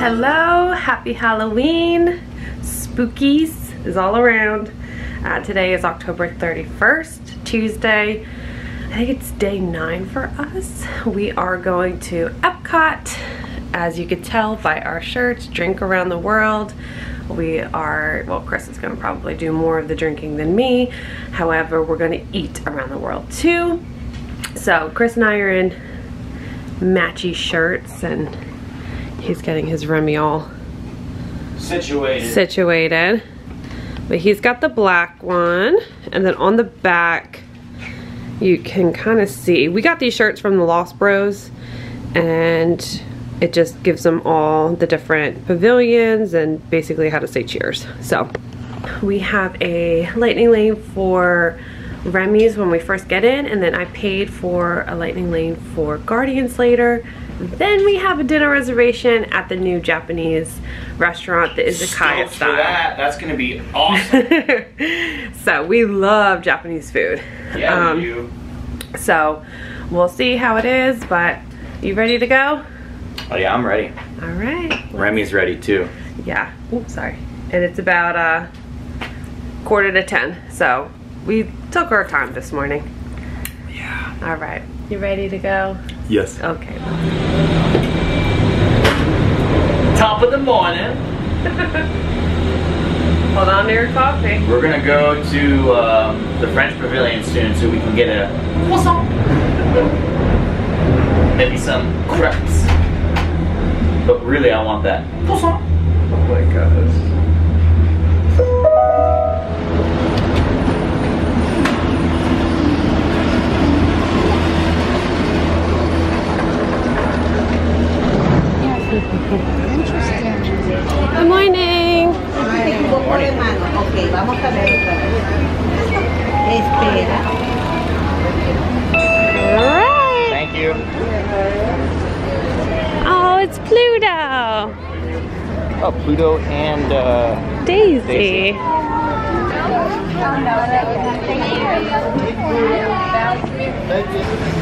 Hello, happy Halloween. Spookies is all around. Uh, today is October 31st, Tuesday. I think it's day nine for us. We are going to Epcot. As you could tell by our shirts, drink around the world. We are, well, Chris is gonna probably do more of the drinking than me. However, we're gonna eat around the world too. So Chris and I are in matchy shirts and he's getting his Remy all situated. situated. But he's got the black one and then on the back you can kind of see. We got these shirts from the Lost Bros and it just gives them all the different pavilions and basically how to say cheers. So we have a lightning lane for Remy's when we first get in and then I paid for a lightning lane for Guardians later. Then we have a dinner reservation at the new Japanese restaurant, the Izakaya Stoked style. For that. That's gonna be awesome. so we love Japanese food. yeah, Um, you. So we'll see how it is, but you ready to go? Oh yeah, I'm ready. All right. Remy's ready too. Yeah. Oops, sorry. And it's about uh, quarter to 10. So we took our time this morning. Yeah. All right. You ready to go? Yes. Okay. Top of the morning. Hold on to your coffee. We're gonna go to um, the French Pavilion soon so we can get a croissant. Maybe some crepes. But really, I want that croissant. Oh my gosh. Good morning. poco de mano. Ok, vamos a ver. Espera. All right. Thank you. Oh, it's Pluto. Oh, Pluto and uh, Daisy. Daisy.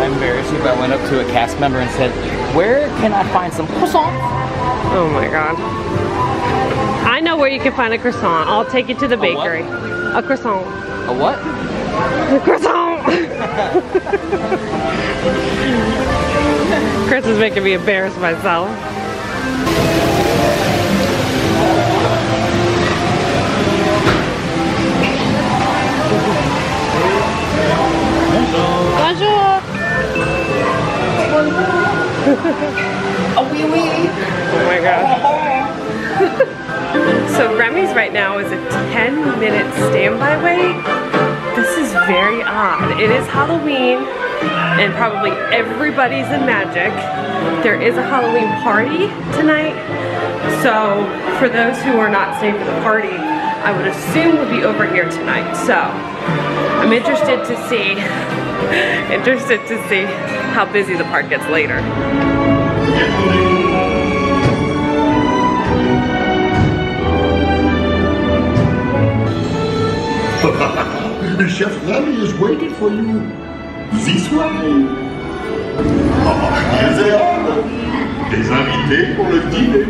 I'm embarrassed if I went up to a cast member and said, "Where can I find some croissant?" Oh my god. I know where you can find a croissant. I'll take you to the bakery. A croissant. A what? A croissant! Chris is making me embarrass myself. Oh my god. so Remy's right now is a 10 minute standby wait. This is very odd. It is Halloween and probably everybody's in magic. There is a Halloween party tonight. So for those who are not staying for the party, I would assume will be over here tonight. So I'm interested to see, interested to see how busy the park gets later. Chef Remy is waiting for you. This way. Ah, les herbes. Des invités pour le dîner.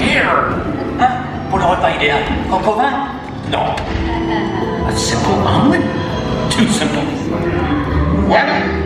Here! Hein? Pour le repas idéal. Coq au vin? Non. A simple omelet? Too simple. Voilà. Mais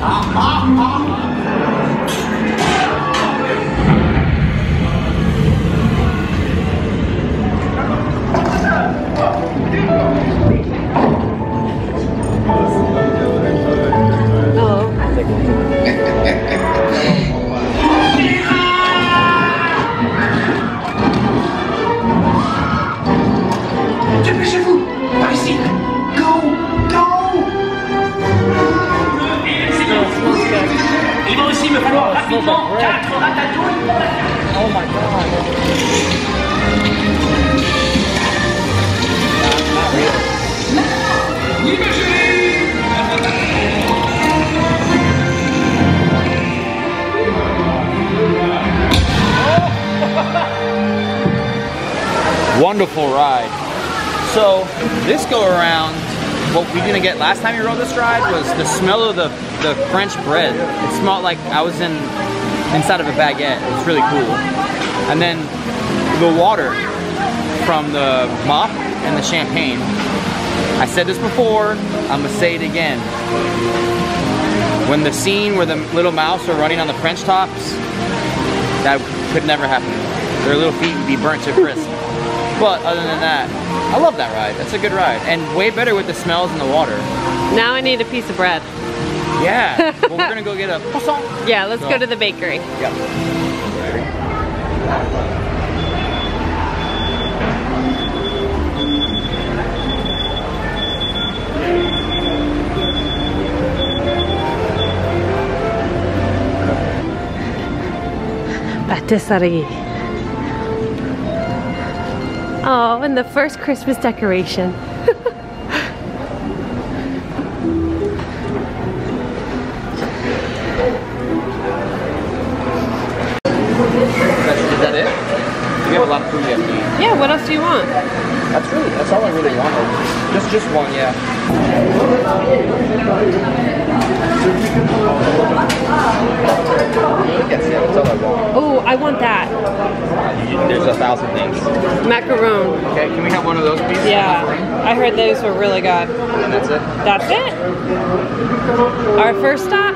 好好好。Maman, quatre ratatouilles Oh my god. Wonderful ride. So this go around, what we didn't get last time we rode this ride was the smell of the, the French bread. It smelled like I was in inside of a baguette. It was really cool. And then the water from the mop and the champagne. I said this before, I'm gonna say it again. When the scene where the little mouse are running on the French tops, that could never happen. Their little feet would be burnt to crisp. But other than that, I love that ride. That's a good ride. And way better with the smells and the water. Now I need a piece of bread. Yeah. well, we're gonna go get a croissant. Yeah, let's No. go to the bakery. Yep. Patisserie. Oh, and the first Christmas decoration. food we have to eat. Yeah, what else do you want? That's really, that's all I really wanted. Just, just one, yeah. Yes, yeah, that's all I want. Oh, I want that. There's a thousand things. Macaroon. Okay, can we have one of those, please? Yeah, I heard those were really good. And that's it? That's it. Our first stop.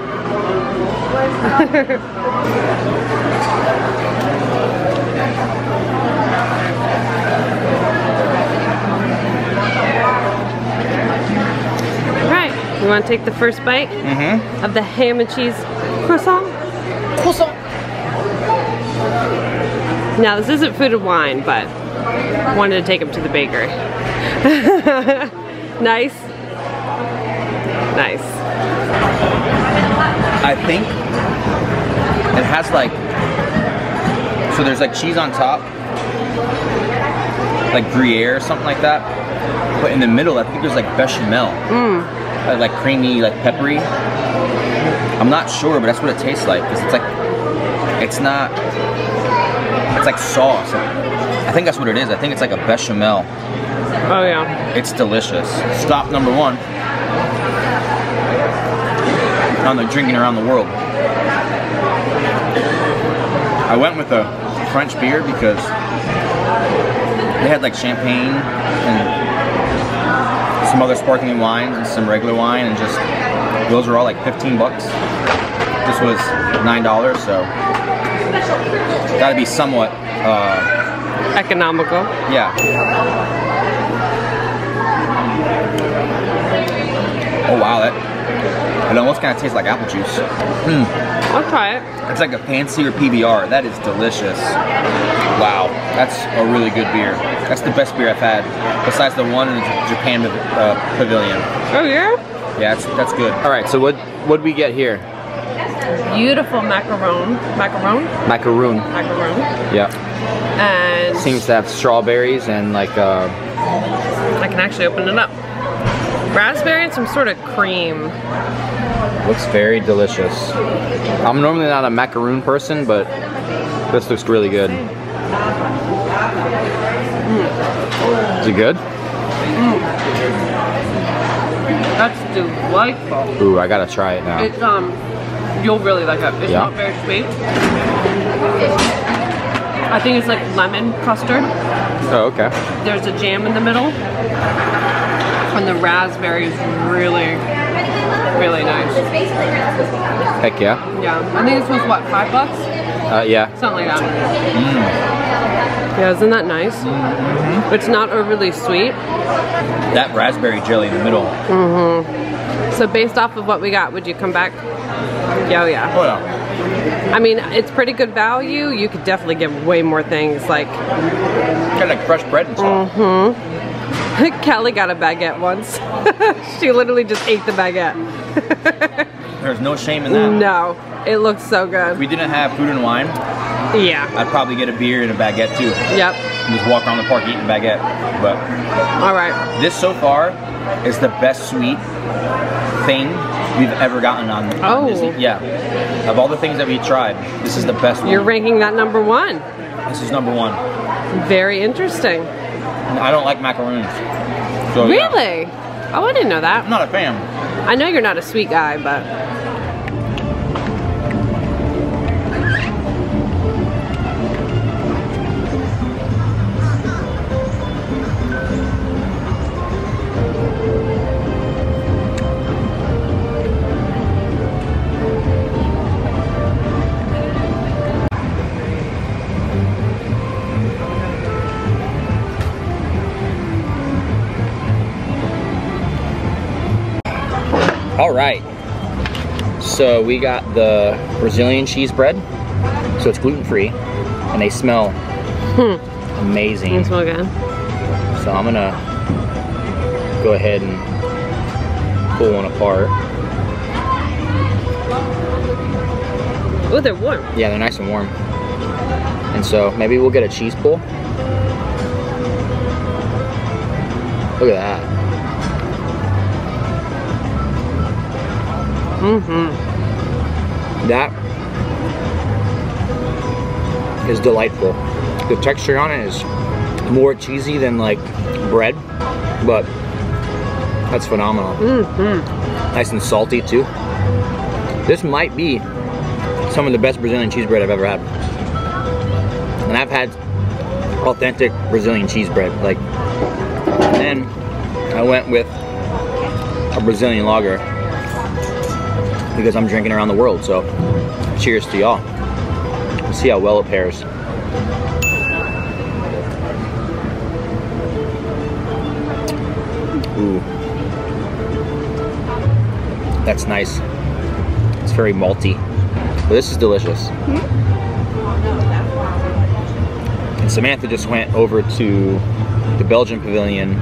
right, you want to take the first bite Mm-hmm. of the ham and cheese croissant? Croissant. Now, this isn't food and wine, but wanted to take them to the bakery. nice. Nice. I think it has like so there's like cheese on top, like Gruyere or something like that. But in the middle, I think there's like bechamel, Uh, like creamy, like peppery. I'm not sure, but that's what it tastes like because it's like it's not. It's like sauce. I think that's what it is. I think it's like a bechamel. Oh yeah. It's delicious. Stop number one on the drinking around the world. I went with a French beer because they had like champagne and some other sparkling wines and some regular wine and just those were all like 15 bucks. This was nine dollars, so gotta be somewhat uh, Economical. yeah. Oh wow, that it almost kind of tastes like apple juice. Mm, I'll try it. it's like a fancier PBR. That is delicious. Wow, that's a really good beer. That's the best beer I've had, besides the one in the Japan uh, pavilion. Oh yeah? Yeah, that's that's good. All right, so what what we get here? Beautiful macaron. Macaron? Macaroon. Macaron. Yeah, And seems to have strawberries and like uh, I can actually open it up. Raspberry and some sort of cream. Looks very delicious. I'm normally not a macaroon person, but this looks really good. Is it good? That's delightful. Ooh, I gotta try it now. It's um, you'll really like it. It's Yeah? not very sweet. I think it's like lemon custard. Oh, okay. There's a jam in the middle, and the raspberry is really, really nice. Heck yeah. Yeah, I think this was what five bucks, Uh, yeah. something like that. Yeah, isn't that nice? Mhm. It's not overly sweet. That raspberry jelly in the middle. Mhm. So based off of what we got, would you come back? Yeah, oh yeah. Oh yeah. I mean, it's pretty good value. You could definitely get way more things. Like kind of like fresh bread and stuff. Kelly got a baguette once. she literally just ate the baguette. There's no shame in that. No, it looks so If good. we didn't have food and wine, Yeah. I'd probably get a beer and a baguette too. Yep. And just walk around the park eating baguette. But All right. this so far is the best sweet thing we've ever gotten on, on Oh. Disney. Yeah. Of all the things that we tried, this is the best You're one. ranking that number one. This is number one. Very interesting. I don't like macaroons. So, yeah. Oh, I didn't know that. I'm not a fan. I know you're not a sweet guy, but All right. So we got the Brazilian cheese bread. So it's gluten free, and they smell hmm. amazing. they smell good. So I'm gonna go ahead and pull one apart. Oh, they're warm. Yeah, they're nice and warm. And so maybe we'll get a cheese pull. Look at that. Mm-hmm. That is delightful. The texture on it is more cheesy than like bread, but that's phenomenal. Mm-hmm. Nice and salty too. This might be some of the best Brazilian cheese bread I've ever had. And I've had authentic Brazilian cheese bread. Like, and then I went with a Brazilian lager because I'm drinking around the world. So, cheers to y'all. Let's see how well it pairs. Ooh. That's nice. It's very malty. But this is delicious. And Samantha just went over to the Belgian pavilion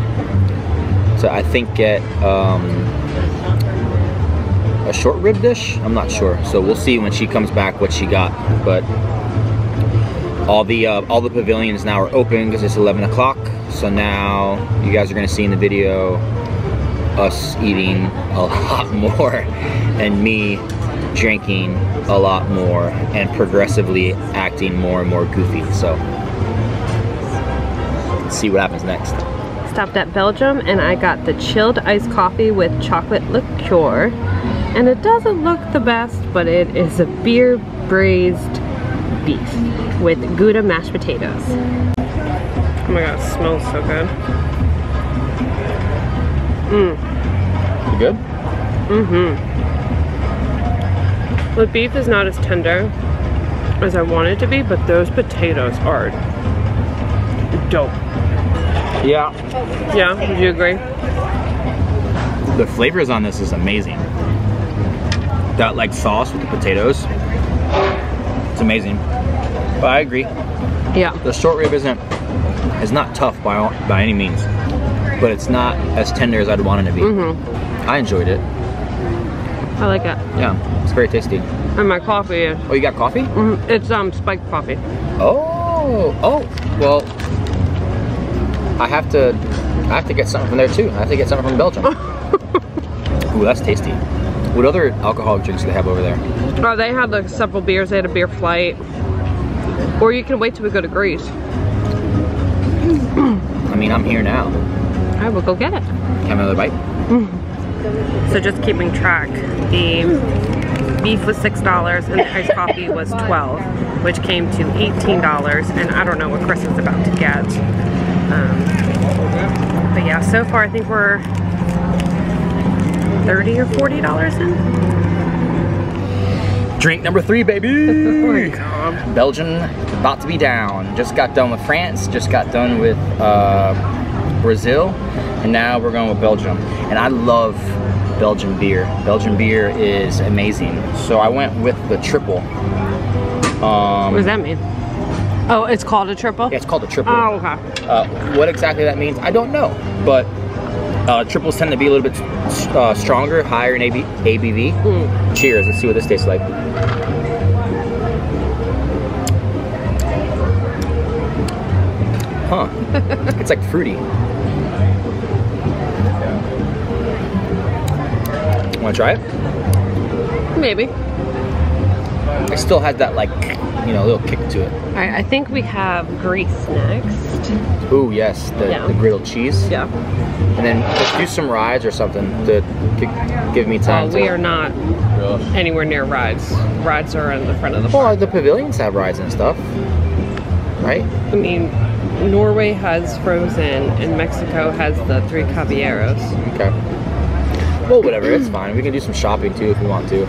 to, I think, get um, a short rib dish. I'm not sure. So we'll see when she comes back what she got. But all the uh, all the pavilions now are open because it's 11 o'clock. So now you guys are gonna see in the video us eating a lot more and me drinking a lot more and progressively acting more and more goofy. So see what happens next. Stopped at Belgium and I got the chilled iced coffee with chocolate liqueur. And it doesn't look the best, but it is a beer braised beef with Gouda mashed potatoes. Oh my god, it smells so good. Mmm. You good? Mm-hmm. The beef is not as tender as I want it to be, but those potatoes are dope. Yeah. Yeah, would you agree? The flavors on this is amazing. That like sauce with the potatoes. It's amazing. But I agree. Yeah. The short rib isn't is not tough by all, by any means, but it's not as tender as I'd want it to be. Mm-hmm. I enjoyed it. I like it. Yeah, it's very tasty. And my coffee is, Oh, you got coffee? mhm, it's um spiked coffee. Oh, oh. Well, I have to I have to get something from there too. I have to get something from Belgium. Ooh, that's tasty. What other alcoholic drinks do they have over there? Oh, they had like several beers. They had a beer flight. Or you can wait till we go to Greece. I mean, I'm here now. I will go get it. Have another bite? So just keeping track, the beef was $6 and the iced coffee was 12 which came to $18 and I don't know what Chris is about to get. Um, but yeah, so far I think we're 30 or $40 in. Drink number three, baby. Belgium about to be down. Just got done with France. Just got done with uh, Brazil, and now we're going with Belgium. And I love Belgian beer. Belgian beer is amazing. So I went with the triple. Um, What does that mean? Oh, it's called a triple? yeah, it's called a triple. Oh, okay. Uh, what exactly that means, I don't know. But Uh, triples tend to be a little bit uh, stronger, higher in AB, ABV. Mm. Cheers. Let's see what this tastes like. Huh. it's like fruity. Want to try it? Maybe. It still has that like, you know, a little kick to it. All right, I think we have Greece next. Ooh, yes, the, Yeah. the grilled cheese. Yeah. And then let's do some rides or something to gi- give me time Well, to. we are not anywhere near rides. Rides are in the front of the Well, the pavilions have rides and stuff, right? I mean, Norway has Frozen and Mexico has the Three Caballeros. Okay. Well, whatever, it's fine. We can do some shopping too if we want to.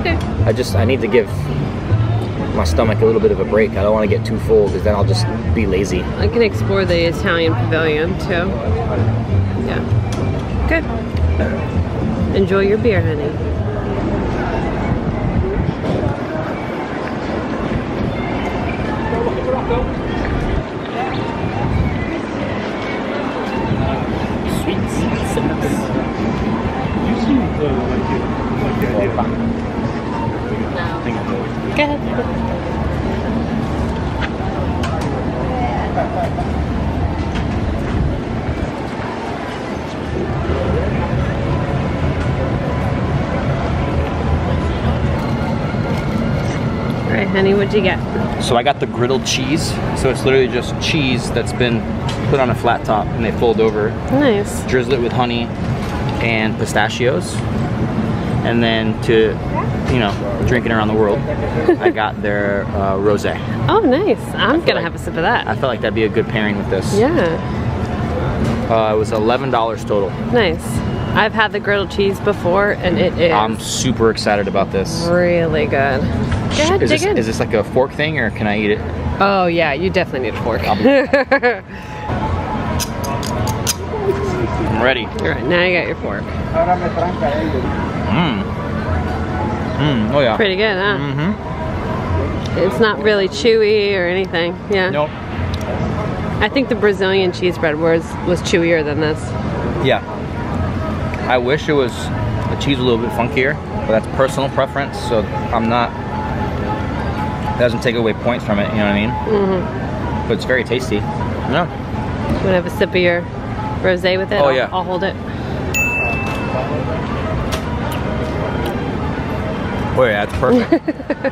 Okay. I just I need to give my stomach a little bit of a break. I don't want to get too full because then I'll just be lazy. I can explore the Italian pavilion too. Yeah. Good. Enjoy your beer, honey. Go ahead. Honey, what'd you get? So I got the griddled cheese. So it's literally just cheese that's been put on a flat top and they fold over, Nice. drizzle it with honey and pistachios. And then to, you know, drinking around the world, I got their uh, rosé. Oh, nice. I'm gonna like- have a sip of that. I felt like that'd be a good pairing with this. Yeah, Uh, it was eleven dollars total. nice. I've had the grilled cheese before, and it is I'm super excited about this. really good. Go ahead, Is dig this, in. is this like a fork thing or can I eat it? oh yeah, you definitely need a fork. I'm ready. All right, now you got your fork. Mmm. Mmm. Oh yeah. Pretty good, huh? Mm-hmm. It's not really chewy or anything. Yeah. Nope. I think the Brazilian cheese bread was was chewier than this. Yeah. I wish it was the cheese a little bit funkier, but that's personal preference, so I'm not. It doesn't take away points from it, you know what I mean? Mm-hmm. But it's very tasty. Yeah. You wanna have a sip of your rosé with it? Oh, I'll- yeah. I'll hold it. Oh yeah, that's perfect.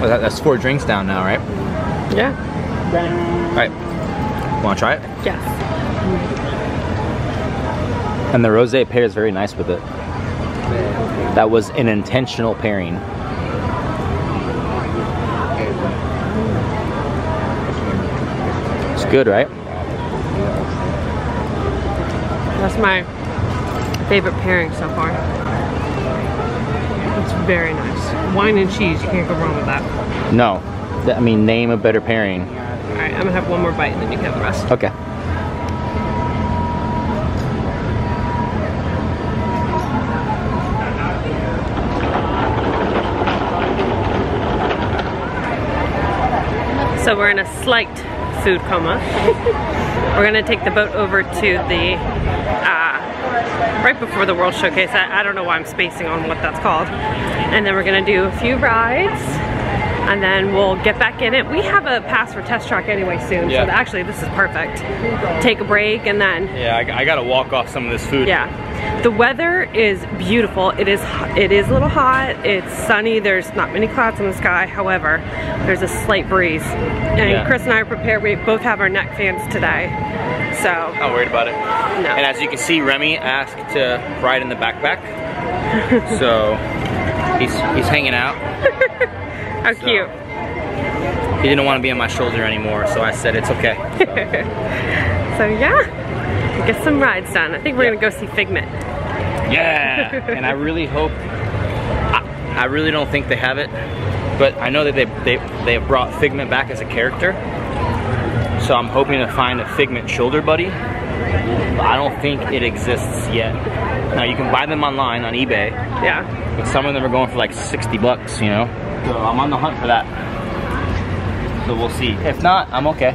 well, that, that's four drinks down now, right? Yeah. All right. Want to try it? Yes. And the rosé pairs very nice with it. That was an intentional pairing. Good, right? That's my favorite pairing so far. It's very nice. Wine and cheese, you can't go wrong with that. No. I mean, name a better pairing. All right, I'm gonna have one more bite and then you can have the rest. Okay. So we're in a slight food coma. we're gonna take the boat over to the, uh, right before the World Showcase. I, I don't know why I'm spacing on what that's called. And then we're gonna do a few rides and then we'll get back in it. We have a pass for test track anyway soon, Yeah. so actually this is perfect. Take a break and then Yeah, I, I gotta walk off some of this food. yeah. The weather is beautiful. It is it is a little hot. It's sunny. There's not many clouds in the sky. However, there's a slight breeze. And Yeah. Chris and I are prepared. We both have our neck fans today. So, Not worried about it. no. And as you can see, Remy asked to ride in the backpack. so he's he's hanging out. How cute. He didn't want to be on my shoulder anymore, so I said it's okay. So yeah, get some rides done. I think we're gonna go see Figment. Yeah, and I really hope. I, I really don't think they have it, but I know that they they they have brought Figment back as a character. So I'm hoping to find a Figment shoulder buddy. But I don't think it exists yet. Now you can buy them online on eBay, Yeah. but some of them are going for like 60 bucks. You know, so I'm on the hunt for that. So we'll see. If not, I'm okay.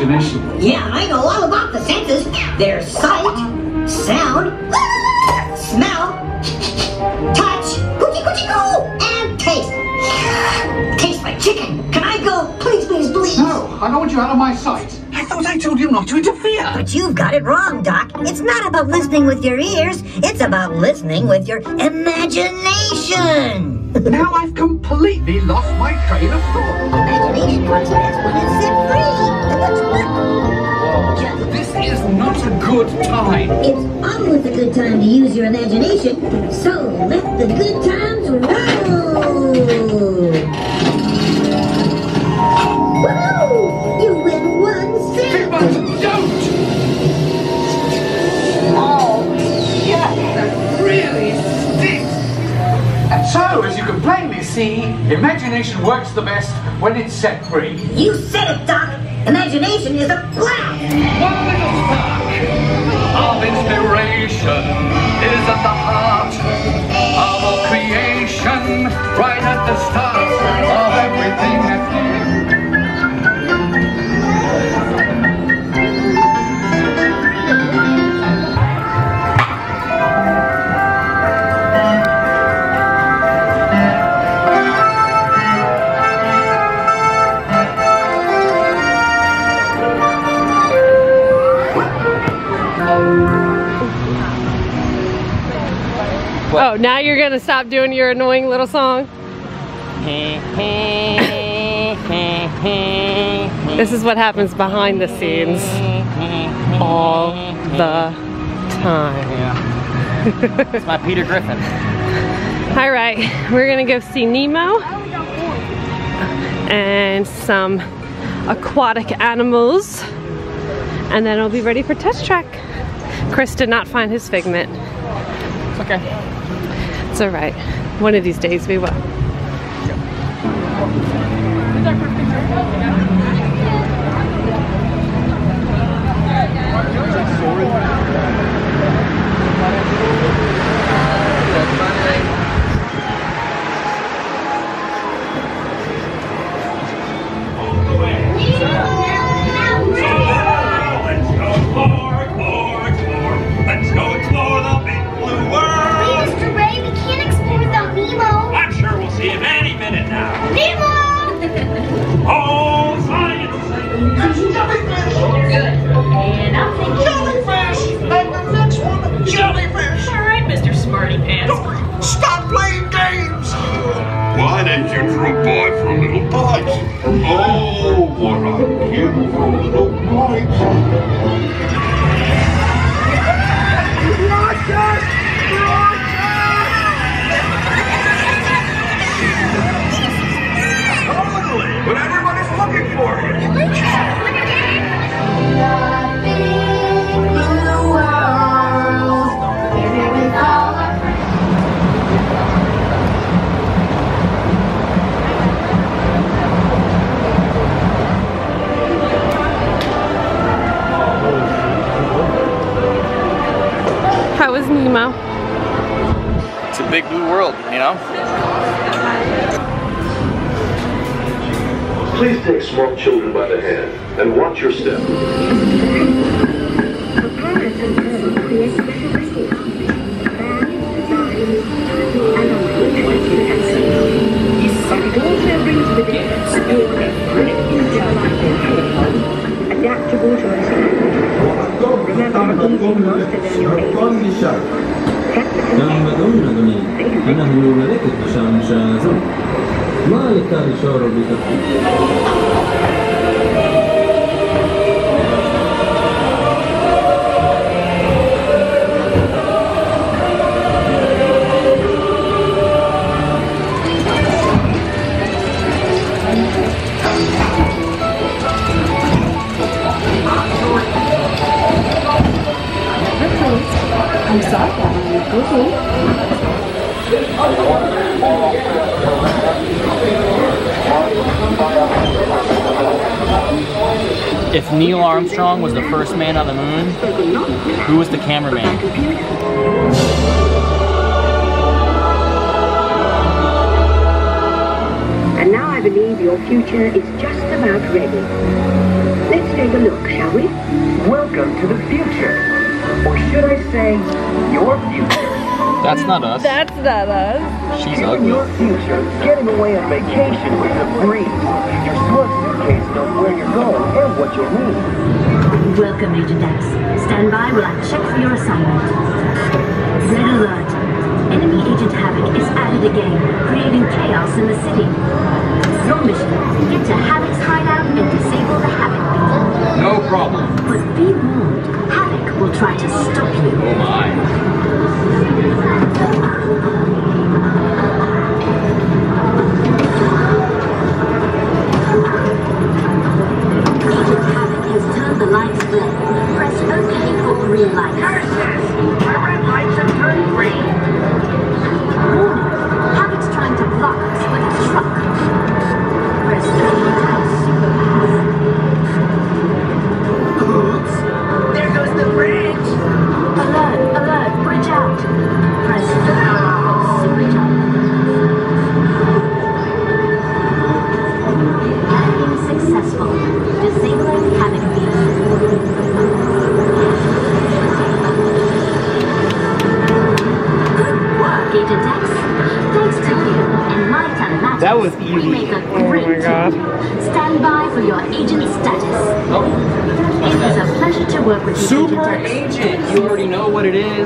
Imagination. Yeah, I know all about the senses. There's sight, sound, smell, touch, coochie coochie coo, and taste. Tastes like chicken. Can I go? Please, please, please. No, I don't want you out of my sight. I thought I told you not to interfere. But you've got it wrong, Doc. It's not about listening with your ears. It's about listening with your imagination. now I've completely lost my train of thought. Imagination works good time. It's always a good time to use your imagination. So let the good times roll. Woohoo! You win one cent. But don't! Oh, yeah, that really sticks. And so, as you can plainly see, imagination works the best when it's set free. You said it, Doc. Imagination is a gonna stop doing your annoying little song? This is what happens behind the scenes all the time. Yeah. it's my Peter Griffin. All right, we're gonna go see Nemo and some aquatic animals and then I'll be ready for test track. Chris did not find his figment. It's okay. It's all right. One of these days we will. Take small children by the hand and watch your step. Adaptable to a Remember, easy faster than your age. Mali kari shoro bitati. I'm sorry, I'm a. I'm sorry, if Neil Armstrong was the first man on the moon, who was the cameraman? And now I believe your future is just about ready. Let's take a look, shall we? Welcome to the future. Or should I say, your future. That's not us. That's not us. She's In ugly. your future, getting away on vacation with the breeze. Your smart suitcase knows where you're going and what you'll need. Welcome, Agent X. Stand by while I check for your assignment. Red alert. Enemy Agent Havoc is at it again, creating chaos in the city. Your mission, get to Havoc's hideout and disable the Havoc beacon. No problem. But be warned, Havoc will try to stop you. Oh my. Green light.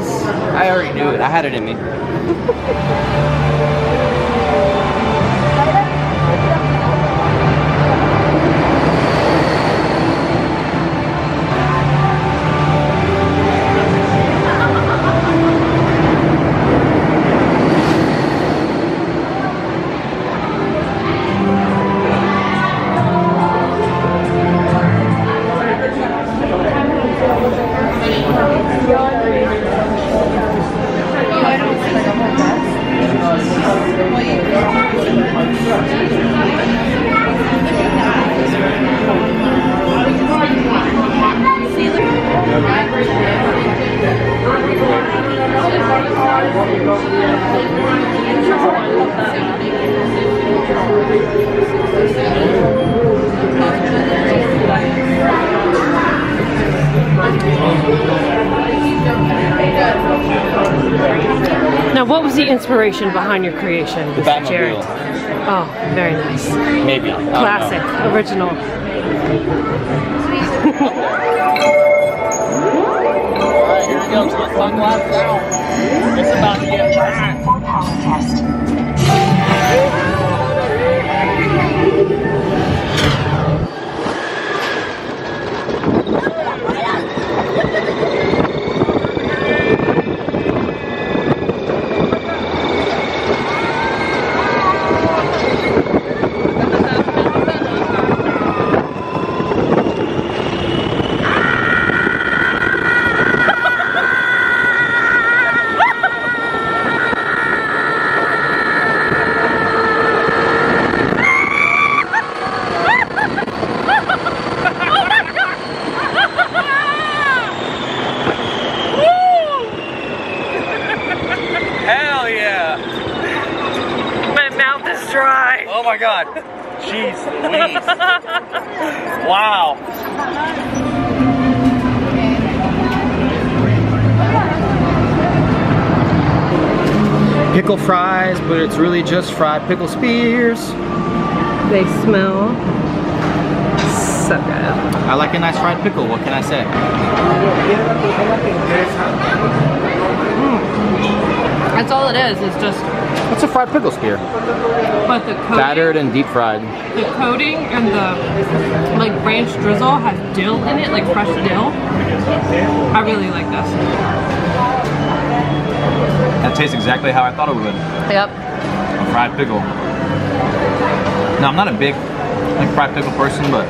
Is. I already knew it. I had it in me. behind fries, but it's really just fried pickle spears. They smell so good. I like a nice fried pickle, what can I say? Mm. That's all it is. It's just, What's a fried pickle spear? but the coating, Battered and deep fried. the coating and the like ranch drizzle has dill in it, like fresh dill. I really like this. That tastes exactly how I thought it would. Yep. A fried pickle. No, I'm not a big like fried pickle person, but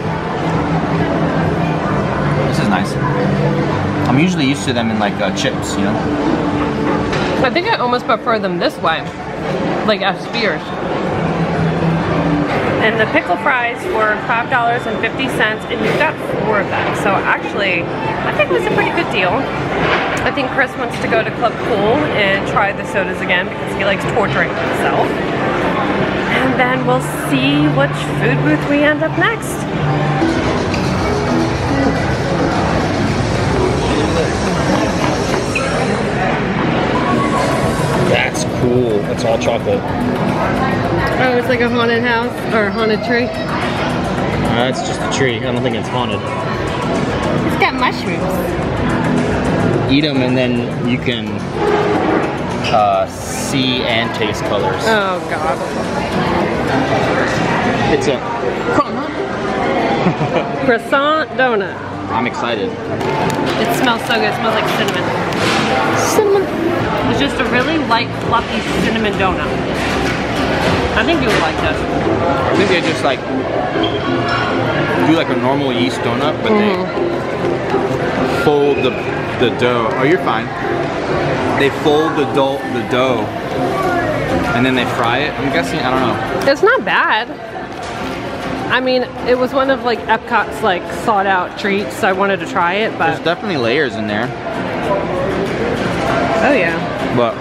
this is nice. I'm usually used to them in like uh, chips, you know. I think I almost prefer them this way, like as spears. And the pickle fries were $5.50 and you got four of them. So actually, I think it was a pretty good deal. I think Chris wants to go to Club Cool and try the sodas again because he likes torturing himself. And then we'll see which food booth we end up next. That's cool. It's all chocolate. Oh, it's like a haunted house or a haunted tree. Uh, it's just a tree. I don't think it's haunted. It's got mushrooms. Eat them and then you can uh, see and taste colors. Oh god. It's a. Croissant donut. I'm excited. It smells so good. It smells like cinnamon. Cinnamon. It's just a really light, fluffy cinnamon donut. I think you would like this. I think they just like do like a normal yeast donut, but they mm-hmm. fold the the dough. Oh, you're fine. They fold the dough, the dough, and then they fry it. I'm guessing. I don't know. It's not bad. I mean, it was one of like Epcot's like sought out treats, so I wanted to try it, but There's definitely layers in there, oh yeah. but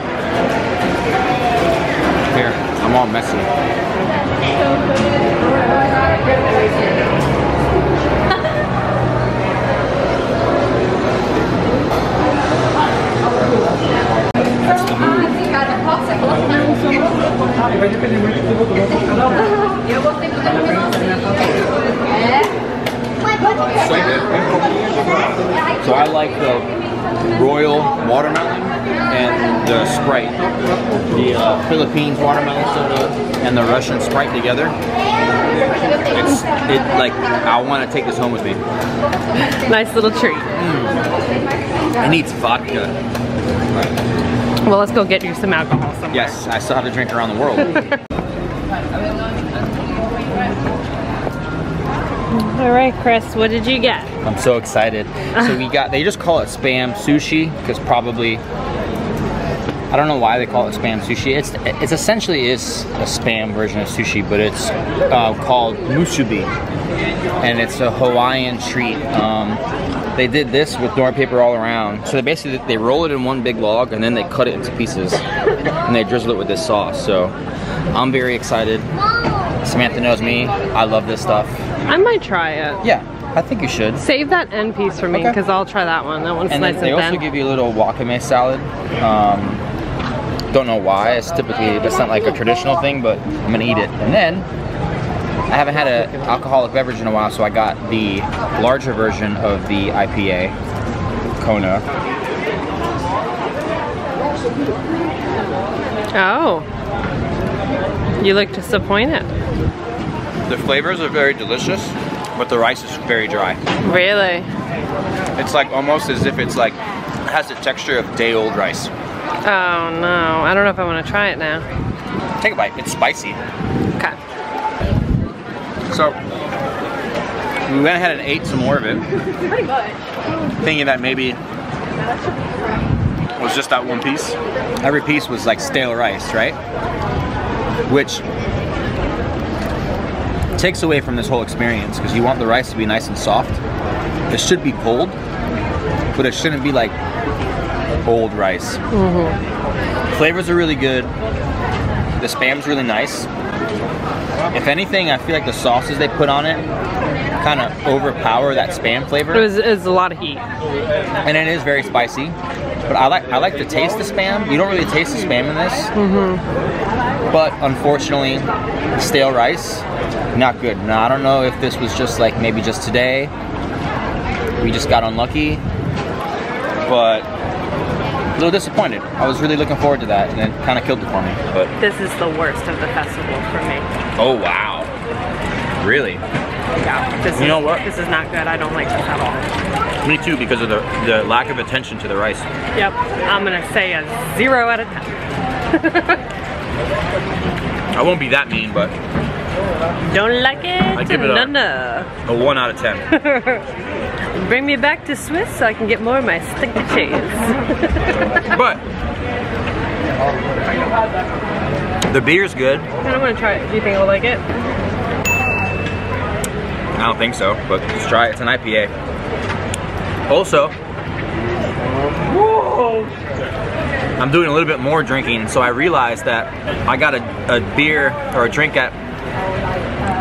I'm all messy. So I like the royal watermelon and the Sprite. The uh, Philippines watermelon soda and the Russian Sprite together. It's it like I want to take this home with me. Nice little treat. It needs vodka. Well, let's go get you some alcohol somewhere. Yes, I still have to drink around the world. All right, Chris, what did you get? I'm so excited. So we got, they just call it Spam Sushi because probably, I don't know why they call it Spam Sushi. It's it's essentially is a Spam version of sushi, but it's uh, called Musubi. And it's a Hawaiian treat. Um, they did this with door paper all around. So they basically, they roll it in one big log and then they cut it into pieces. and they drizzle it with this sauce. So I'm very excited. Samantha knows me. I love this stuff. I might try it. Yeah, I think you should. Save that end piece for me Okay. because I'll try that one. That one's And nice then they and also give you a little wakame salad. Um, don't know why. It's typically that's not like a traditional thing, but I'm gonna eat it. And then I haven't had an alcoholic beverage in a while, so I got the larger version of the IPA, Kona. oh. You look disappointed. The flavors are very delicious, but the rice is very dry. Really? It's like almost as if it's like it has the texture of day old rice. Oh no. I don't know if I want to try it now. Take a bite. It's spicy. Okay. So we went ahead and ate some more of it. Pretty much. thinking that maybe was just that one piece. Every piece was like stale rice, right? Which takes away from this whole experience because you want the rice to be nice and soft. It should be cold, but it shouldn't be like old rice. Flavors are really good. The spam's really nice. If anything, I feel like the sauces they put on it kind of overpower that spam flavor It was, it was a lot of heat. and it is very spicy. But I like I like the taste of spam. You don't really taste the spam in this, Mm-hmm. but unfortunately, stale rice, not good. Now I don't know if this was just like maybe just today. We just got unlucky, but a little disappointed. I was really looking forward to that, and it kind of killed it for me. But This is the worst of the festival for me. oh wow, really? Yeah. This You is, know what? This is not good. I don't like this at all. Me too, because of the the lack of attention to the rice. Yep. I'm gonna say a zero out of ten. I won't be that mean, but Don't like it? I give it a- no, no. a one out of ten. Bring me back to Swiss so I can get more of my stick to cheese. But the beer's good. I don't want to try it. Do you think I'll like it? I don't think so, but let's try it. It's an IPA. Also, I'm doing a little bit more drinking, so I realized that I got a, a beer or a drink at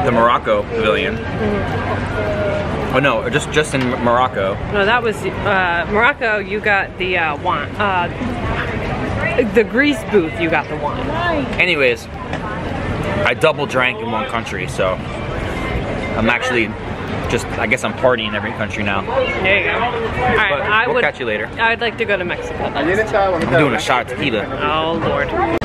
the Morocco Pavilion. Oh no, just just in Morocco. No, that was uh, Morocco. You got the uh, wine. Uh, the Greece booth. You got the wine. Anyways, I double drank in one country, so I'm actually just, I guess I'm partying every country now. There you go. All right, But I we'll would. catch you later. I'd like to go to Mexico. I'm doing a shot of tequila. Oh Lord.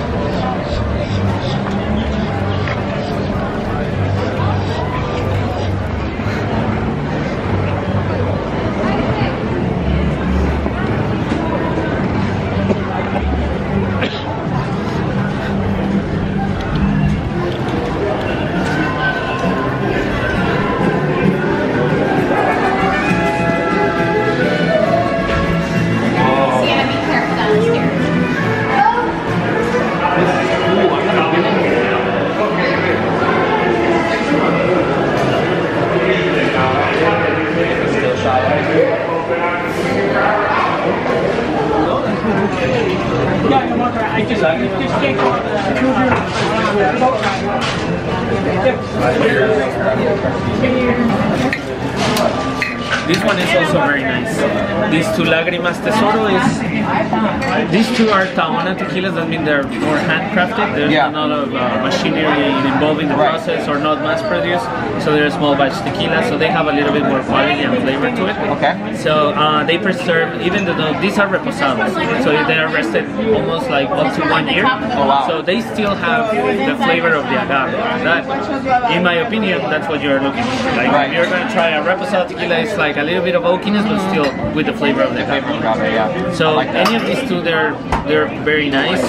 Yeah. a lot of uh, machinery involved in the process or not mass produced. So they're small batch tequila. So they have a little bit more quality and flavor to it. Okay. So uh, they preserve, even though these are reposados. So they are rested almost like up to one year. Oh, wow. So they still have the flavor of the agave. That, in my opinion, that's what you're looking for. Like Right. if you're gonna try a reposado tequila, it's like a little bit of oakiness, but still with the flavor of the agave. yeah. So any of these two, they're they're very nice.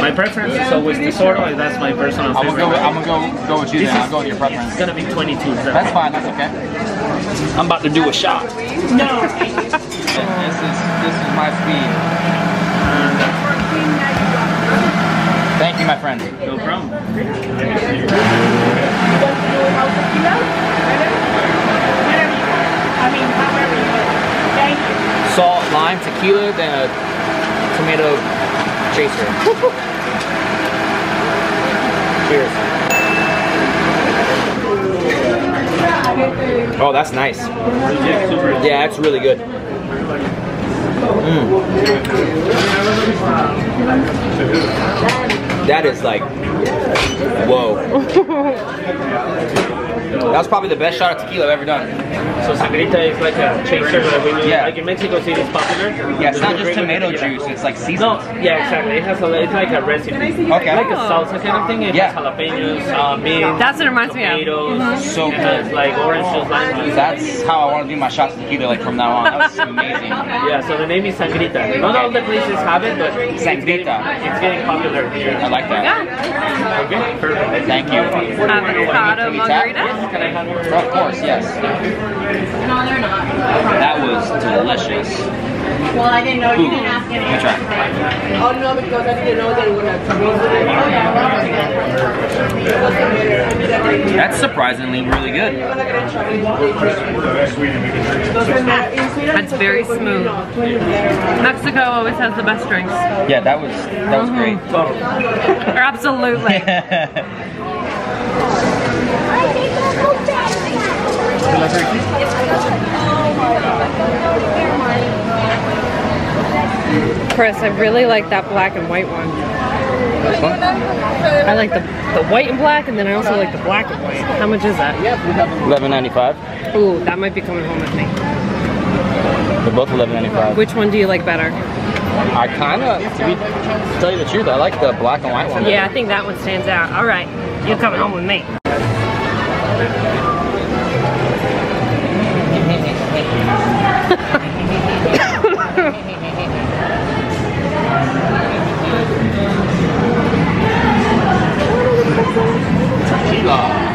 My preference is always Tesoro. and That's my personal I'm favorite. gonna go. I'm gonna go go with you This then. is- I'll go with your preference. It's gonna be 22. That's fine. That's okay. I'm about to do a shot. No. this is this is my speed. Thank you, my friend. No problem. Salt, lime, tequila, then a tomato chaser. Cheers. Oh, that's nice. Yeah, that's really good. Mm. That is like, whoa. That was probably the best shot of tequila I've ever done. So sangrita is like a chaser that we do. Yeah. Like in Mexico City, it's popular. Yeah, it's not just tomato tequila. juice, it's like No, seasoned. yeah, exactly. It has a, it's like a recipe. Okay. Like a salsa kind of thing. It Yeah. has jalapenos, uh, beans, That's what it reminds me of. tomatoes. So it has like orange juice, lime. That's how I want to do my shots of tequila like from now on. That was amazing. Yeah, so the name is sangrita. Not all the places have it, but it's getting, Sangrita. it's getting popular here. I like that. Okay, perfect. Thank you. Avocado margarita. Can I have more? Of course, yes. No, they're not. That was delicious. Well, I didn't know. You didn't ask any. Let me try. Oh no, because I didn't know they were gonna come oh, That's surprisingly really good. That's very smooth. Mexico always has the best drinks. Yeah, that was that was uh-huh. great. Absolutely. Chris, I really like that black and white one. I like the, the white and black, and then I also like the black and white. How much is that? Eleven ninety five. Ooh, that might be coming home with me. They're both eleven ninety five. Which one do you like better? I kind of, to tell you the truth, I like the black and white one. Yeah, I think that one stands out. All right, you're coming home with me. たすきが。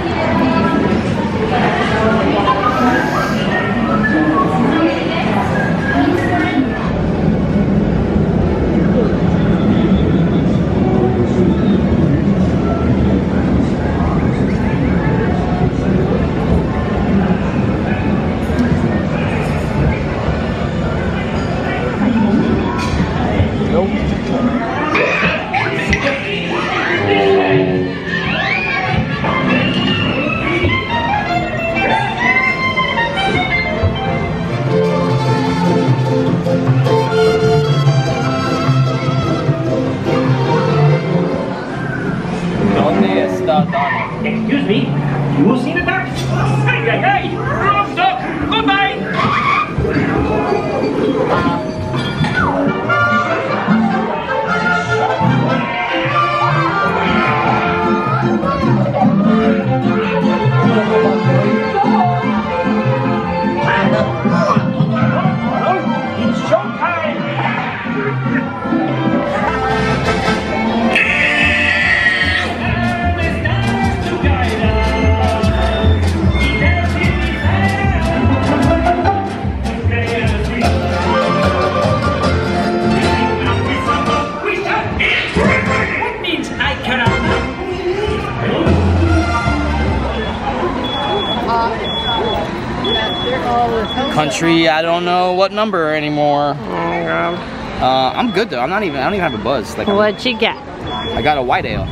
Number anymore. Oh god. Uh, I'm good though. I'm not even. I don't even have a buzz. Like I'm- What'd you get? I got a white ale.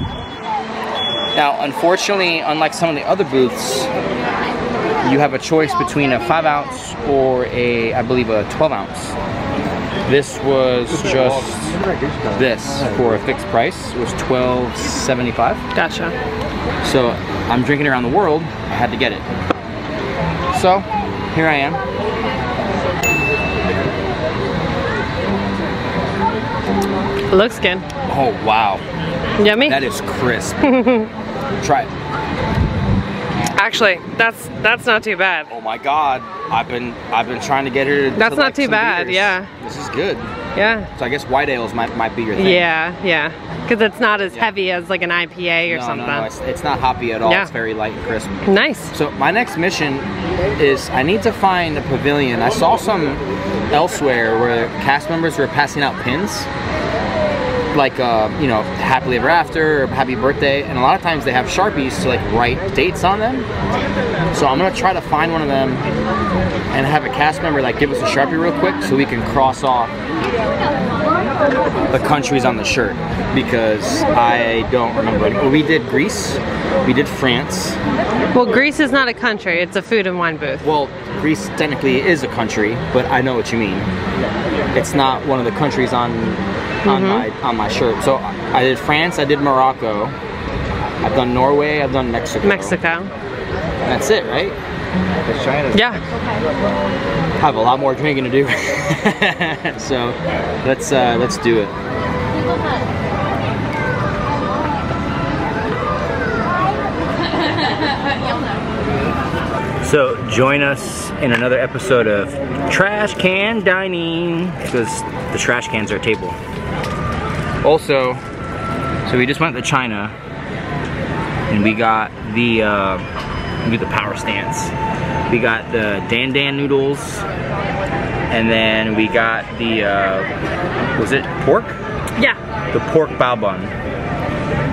Now, unfortunately, unlike some of the other booths, you have a choice between a five ounce or a, I believe, a 12 ounce. This was just this for a fixed price. It was 12.75. Gotcha. So I'm drinking around the world. I had to get it. So here I am. Looks good. Oh wow, Yummy. that is crisp. Try it. Actually, that's that's not too bad. Oh my god, I've been I've been trying to get her. That's to not too bad, beers. yeah. This is good. Yeah. So I guess white ales might might be your thing. Yeah, yeah. Because it's not as heavy as like an IPA or no, something. No, no, it's, it's not hoppy at all. Yeah. It's very light and crisp. Nice. So my next mission is I need to find a pavilion. I saw some elsewhere where cast members were passing out pins, like uh, you know, happily ever after or happy birthday, and a lot of times they have sharpies to like write dates on them. So I'm gonna try to find one of them and have a cast member like give us a sharpie real quick so we can cross off the countries on the shirt because I don't remember. we did Greece, we did France. Well, Greece is not a country; it's a food and wine booth. Well, Greece technically is a country, but I know what you mean. It's not one of the countries on on my on my shirt. So I did France, I did Morocco, I've done Norway, I've done Mexico. Mexico. That's it, right? Yeah. I have a lot more drinking to do. so let's uh, let's do it. So join us in another episode of Trash Can Dining because the trash cans are a table. Also, so we just went to China and we got the uh, we got the power stance. We got the Dan Dan noodles and then we got the uh, was it pork? Yeah. The pork bao bun.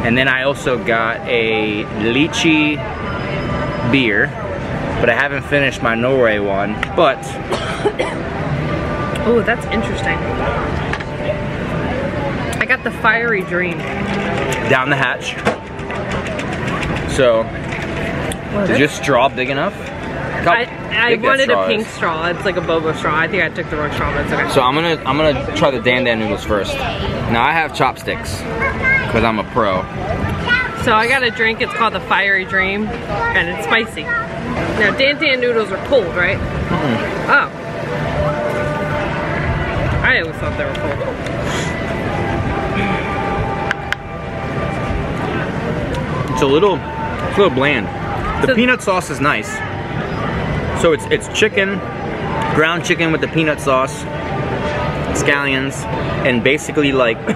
And then I also got a lychee beer, but I haven't finished my Norway one. But Oh, that's interesting. The fiery dream. down the hatch. So, What? is your straw big enough? I, I wanted a pink is. straw. It's like a boba straw. I think I took the wrong straw, but it's okay. So I'm gonna I'm gonna try the Dan Dan noodles first. Now I have chopsticks because I'm a pro. So I got a drink. It's called the Fiery Dream, and it's spicy. Now Dan Dan noodles are cold, right? Mm-hmm. Oh. I always thought they were cold. It's a little it's a little bland. The peanut sauce is nice. So it's it's chicken, ground chicken with the peanut sauce, scallions, and basically like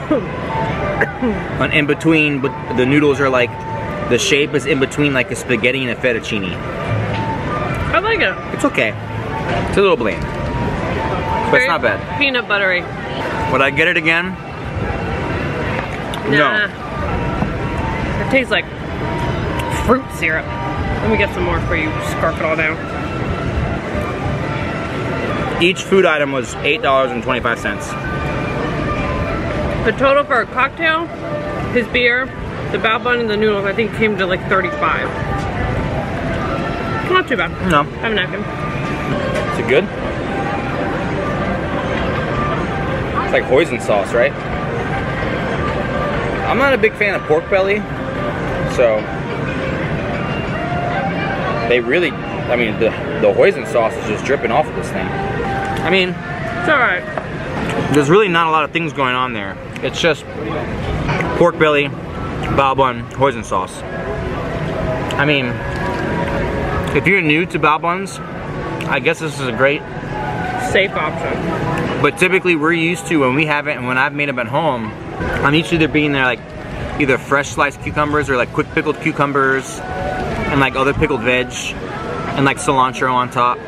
an in between. But the noodles are like the shape is in between like a spaghetti and a fettuccine. I like it. It's okay. It's a little bland, but Very it's not bad. Peanut buttery. Would I get it again? Nah. It tastes like fruit syrup. Let me get some more for you scarf it all down. Each food item was eight dollars and twenty-five cents. The total for a cocktail, his beer, the bao bun, and the noodles, I think came to like 35. Not too bad. No. I have a napkin. Is it good? It's like hoisin sauce, right? I'm not a big fan of pork belly, so They really, I mean, the, the hoisin sauce is just dripping off of this thing. I mean, It's alright. there's really not a lot of things going on there. It's just pork belly, bao bun, hoisin sauce. I mean, if you're new to bao buns, I guess this is a great Safe option. But typically we're used to when we have it and when I've made them at home, I'm used to there being there like either fresh sliced cucumbers or like quick pickled cucumbers and like other pickled veg and like cilantro on top.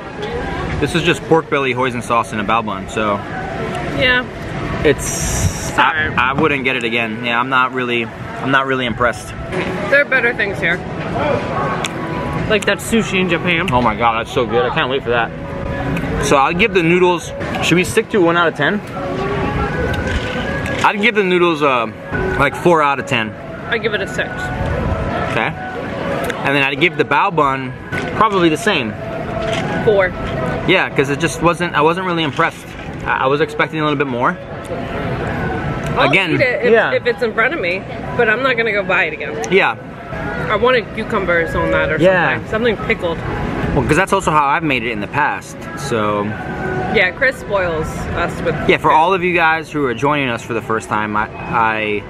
This is just pork belly hoisin sauce in a bao bun, so Yeah. it's I, I wouldn't get it again. Yeah, I'm not really I'm not really impressed. There are better things here. Like that sushi in Japan. Oh my god, that's so good. I can't wait for that. So I'll give the noodles, should we stick to one out of 10? I'd give the noodles uh, like four out of 10. I give it a six. Okay. And then I'd give the bao bun probably the same. Four. Yeah, because it just wasn't, I wasn't really impressed. I, I was expecting a little bit more. I'll Again, eat it if, yeah. if it's in front of me, but I'm not gonna go buy it again. Yeah, I wanted cucumbers on that or Yeah. something. Something pickled. well, because that's also how I've made it in the past. So, Yeah, Chris spoils us with. yeah, for all of you guys who are joining us for the first time, I, I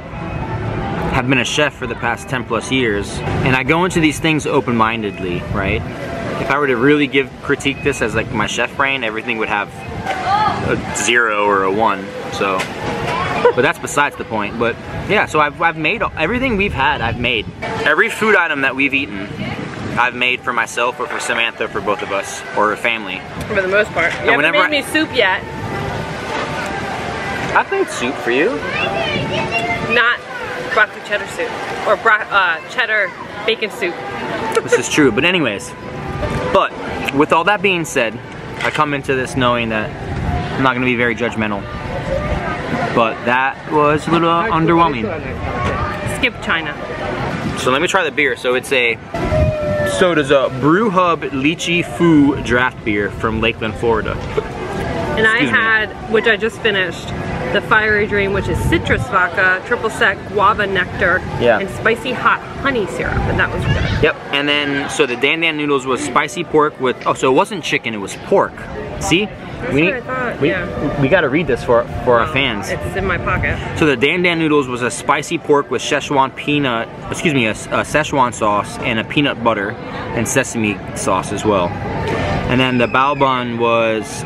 have been a chef for the past 10 plus years, and I go into these things open-mindedly, right? If I were to really give critique this as like my chef brain, everything would have a zero or a one. So, but that's besides the point. But yeah, so I've, I've made everything we've had. I've made every food item that we've eaten. I've made for myself or for Samantha, for both of us, or a family. For the most part. You haven't made I- me soup yet. I've made soup for you. Not broccoli cheddar soup or bro uh, cheddar bacon soup. this is true. But anyways, but with all that being said, I come into this knowing that I'm not going to be very judgmental. But that was a little underwhelming. Skip China. So let me try the beer. So it's a so does a Brew Hub Lychee Fu draft beer from Lakeland, Florida. And I Excuse me. had, which I just finished, the Fiery Dream, which is citrus vodka, triple sec guava nectar, Yeah. and spicy hot honey syrup, and that was good. Yep. And then so the Dan Dan noodles was spicy pork with oh so it wasn't chicken it was pork. See? That's we what I thought, we, yeah. we got to read this for for our oh, fans. It's in my pocket. So the Dan Dan noodles was a spicy pork with Szechuan peanut, excuse me, a, a Szechuan sauce and a peanut butter and sesame sauce as well. And then the bao bun was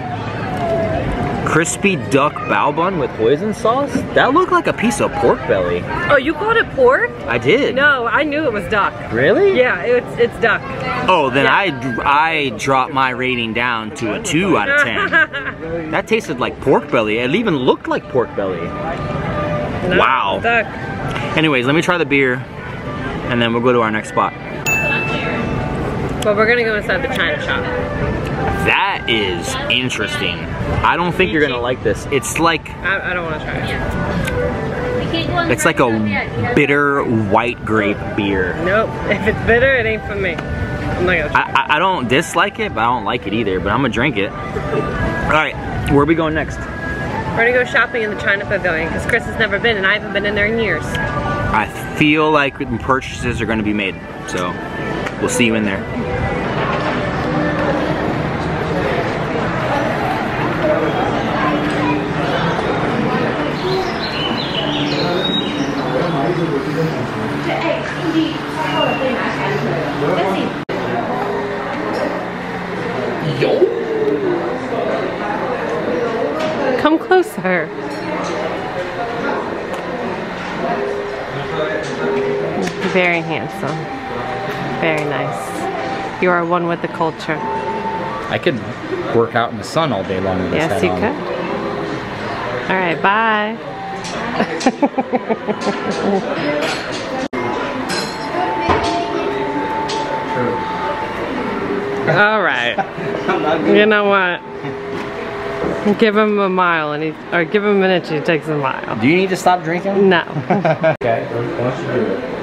crispy duck bao bun with hoisin sauce. That looked like a piece of pork belly. Oh, you called it pork? I did. No, I knew it was duck. Really? Yeah, it's it's duck. Oh, then I I dropped my rating down to a two out of ten. That tasted like pork belly. It even looked like pork belly. No, wow. Duck. Anyways, let me try the beer, and then we'll go to our next spot. But we're gonna go inside the China shop. That is interesting. I don't think you're gonna like this. It's like I, I don't want to try it. it's like a bitter white grape beer. Nope. If it's bitter, it ain't for me. I'm not gonna try. I, I, I don't dislike it, but I don't like it either. But I'm gonna drink it. All right, where are we going next? We're gonna go shopping in the China Pavilion because Chris has never been, and I haven't been in there in years. I feel like purchases are gonna be made, so we'll see you in there. Come closer. Very handsome. Very nice. You are one with the culture. I could work out in the sun all day long with this Yes, hat you on. could. All right, bye. All right. You know what? Give him a mile and he, or give him an inch and he takes a mile. Do you need to stop drinking? No. okay, why don't you do it?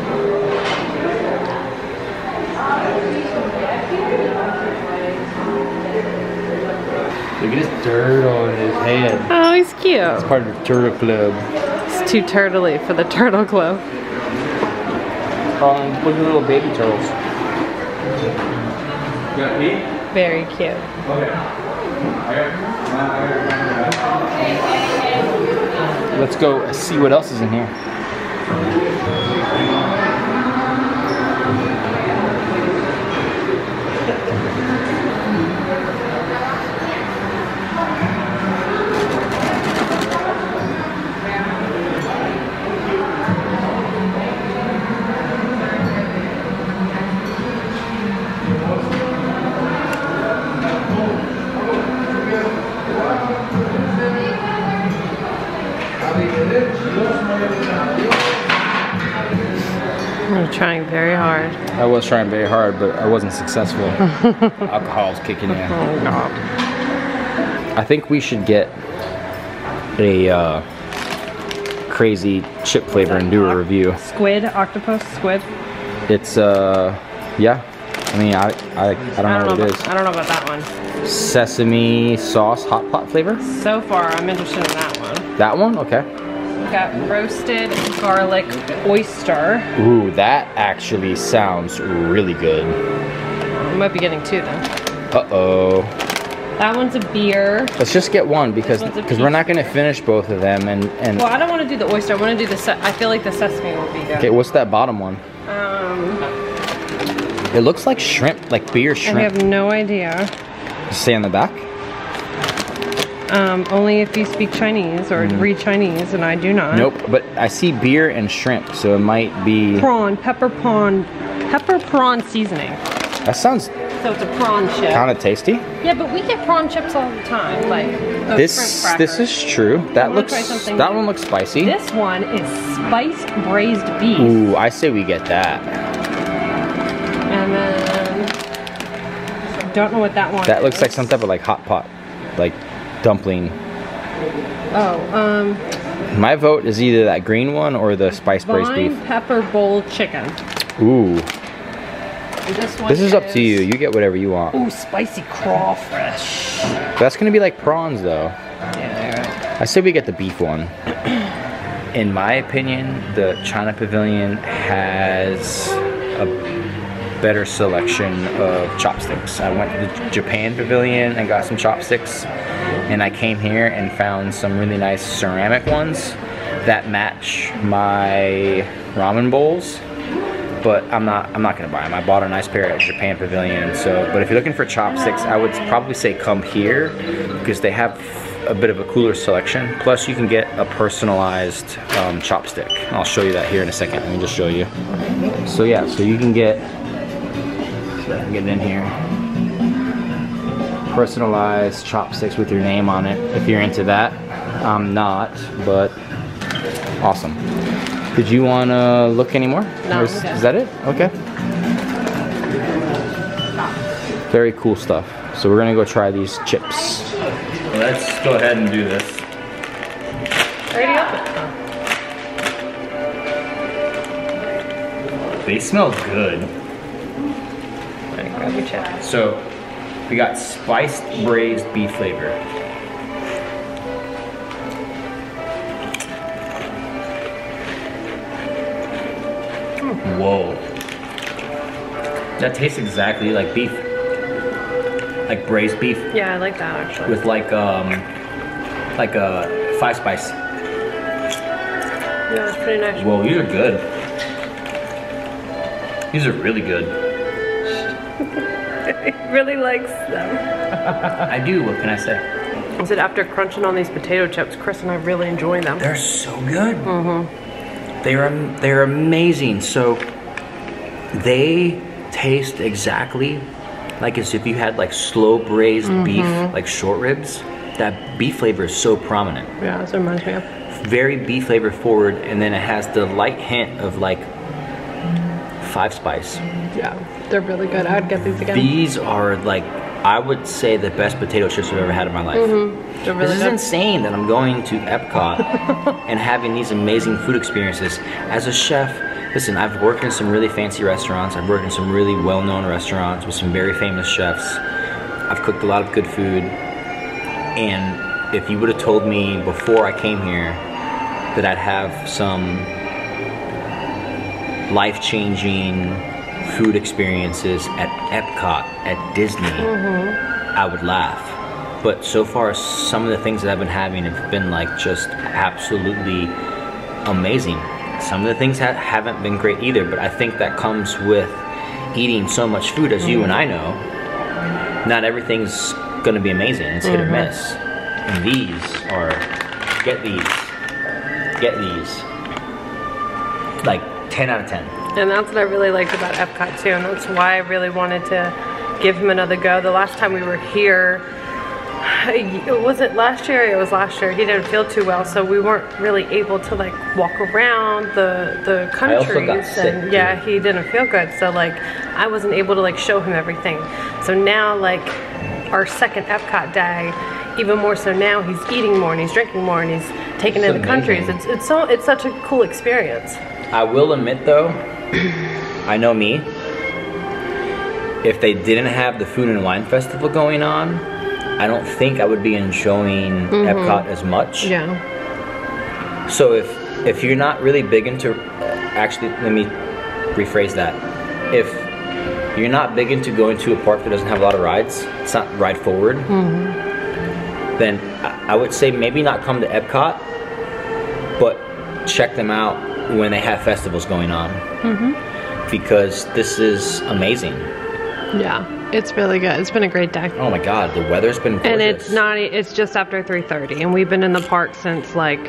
Look at his dirt on his head. Oh, he's cute. It's part of the turtle club. It's too turtly for the turtle club. Um, look at the little baby turtles. Got pee? Very cute. Let's go see what else is in here. I'm trying very hard. I was trying very hard, but I wasn't successful. Alcohol's kicking in. Oh god. I think we should get a uh, crazy chip flavor and do a review. Squid, octopus, squid. It's uh, yeah. I mean, I I, I don't know what it is. I don't know about that one. Sesame sauce hot pot flavor. So far, I'm interested in that one. That one, okay. Got roasted garlic oyster. Ooh, that actually sounds really good. We might be getting two then. Uh oh. That one's a beer. Let's just get one because This one's a because we're not gonna finish both of them and and. Well, I don't want to do the oyster. I want to do the. I feel like the sesame will be good. Okay, what's that bottom one? Um, It looks like shrimp, like beer shrimp. I have no idea. Say on the back. Um, only if you speak Chinese or read Chinese, and I do not. Mm. Nope, but I see beer and shrimp, so it might be. Prawn, pepper prawn, pepper prawn seasoning. That sounds So it's a prawn chip. kind of tasty. Yeah, but we get prawn chips all the time, like this this is true. That looks that new? one looks spicy. This one is spiced braised beef, Ooh, I say we get that. and then don't know what that one. That looks like some type of like hot pot, like dumpling. Oh, um, My vote is either that green one or the spice braised beef. pepper bowl chicken. Ooh, this this is up to you. You get whatever you want. Ooh, spicy crawfish. That's gonna be like prawns though. Yeah. I say we get the beef one. In my opinion, the China Pavilion has a better selection of chopsticks. I went to the Japan Pavilion and got some chopsticks, and I came here and found some really nice ceramic ones that match my ramen bowls. But I'm not I'm not gonna buy them. I bought a nice pair at Japan Pavilion. So, but if you're looking for chopsticks, I would probably say come here because they have a bit of a cooler selection. Plus, you can get a personalized um, chopstick. I'll show you that here in a second. Let me just show you. So yeah, so you can get get in here. Personalized chopsticks with your name on it. If you're into that, I'm not, but awesome. Did you want to look anymore? No, Or is, I'm is that it? Okay. Very cool stuff. So we're gonna go try these chips. Let's go ahead and do this. Already open. They smell good. Alright, grab your chip. So we got spiced braised beef flavor. Whoa. That tastes exactly like beef. Like braised beef Yeah, I like that actually. with like um like a five spice. Yeah, it's pretty nice. Whoa, these are good. These are really good. He really likes them. I do, what can I say? I said after crunching on these potato chips, Chris and I really enjoy them. They're so good. Mm-hmm. They're they're amazing. So they taste exactly like as if you had like slow braised beef, Mhm. like short ribs. That beef flavor is so prominent. Yeah, this reminds me of. Very beef flavor forward, and then it has the light hint of like five spice. Yeah, they're really good. I would get these again. These are like I would say the best potato chips I've ever had in my life. Mhm. Really this is good. insane that I'm going to Epcot and having these amazing food experiences. As a chef, listen, I've worked in some really fancy restaurants. I've worked in some really well-known restaurants with some very famous chefs. I've cooked a lot of good food. And if you would have told me before I came here that I'd have some life-changing food experiences at Epcot, at Disney, I would laugh. But so far, some of the things that I've been having have been like just absolutely amazing. Some of the things ha- haven't been great either, but I think that comes with eating so much food, as you and I know. Not everything's gonna be amazing. It's hit or Mhm. miss. And these are, get these, get these. Like 10 out of 10. And that's what I really liked about Epcot too, and that's why I really wanted to give him another go. The last time we were here, it was it last year? It was last year. He didn't feel too well, so we weren't really able to like walk around the the I also got countries. sick, and yeah, he didn't feel good, so like I wasn't able to like show him everything. So now like our second Epcot day, even more so now, he's eating more and he's drinking more and he's taking It's in the countries. It's it's so it's such a cool experience. I will admit though, I know me. If they didn't have the Food and Wine Festival going on, I don't think I would be enjoying Mhm. Epcot as much. Yeah. So if if you're not really big into, actually, let me rephrase that. If you're not big into going to a park that doesn't have a lot of rides, it's not ride forward, then I- I would say maybe not come to Epcot, but check them out when they have festivals going on Mm-hmm. because this is amazing. Yeah, it's really good. It's been a great day. Oh my god, the weather's been gorgeous. And it's not. It's just after 3:30, and we've been in the park since like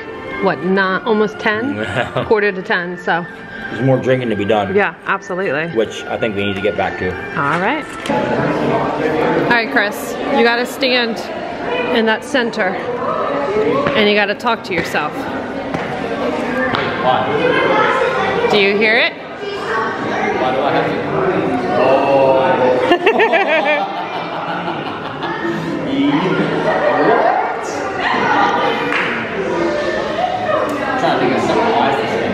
what? Not almost 10, quarter to 10. So There's more drinking to be done. yeah, absolutely. Which I think we need to get back to. All right. All right, Chris. You got to stand in that center, and you got to talk to yourself. Do you hear it? Why do I have to? trying to think of something wise to say.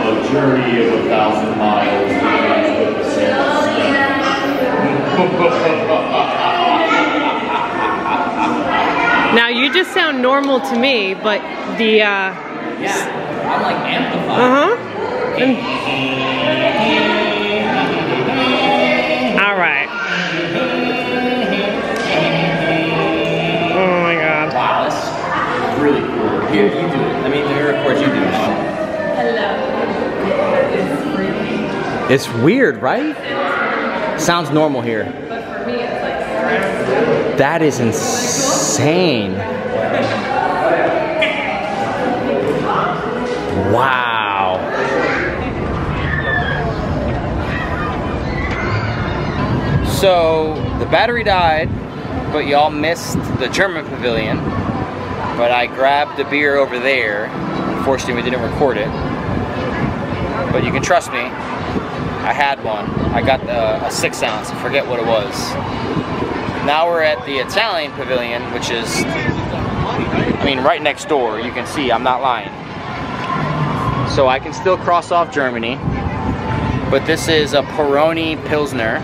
A journey of a thousand miles begins with a single Now you just sound normal to me, but the uh, Yeah, I'm like amplified. uh huh. All right. Oh my God. Wow, that's really cool. Here, you do it. Let me, let me record you doing it. It's weird, right? Sounds normal here. But for me it's like stress. That is insane. Wow. So the battery died, but y'all missed the German pavilion. But I grabbed the beer over there. Unfortunately, we didn't record it. But you can trust me, I had one. I got the, a six ounce, I forget what it was. Now we're at the Italian pavilion, which is, I mean, right next door. You can see, I'm not lying. So I can still cross off Germany. But this is a Peroni Pilsner.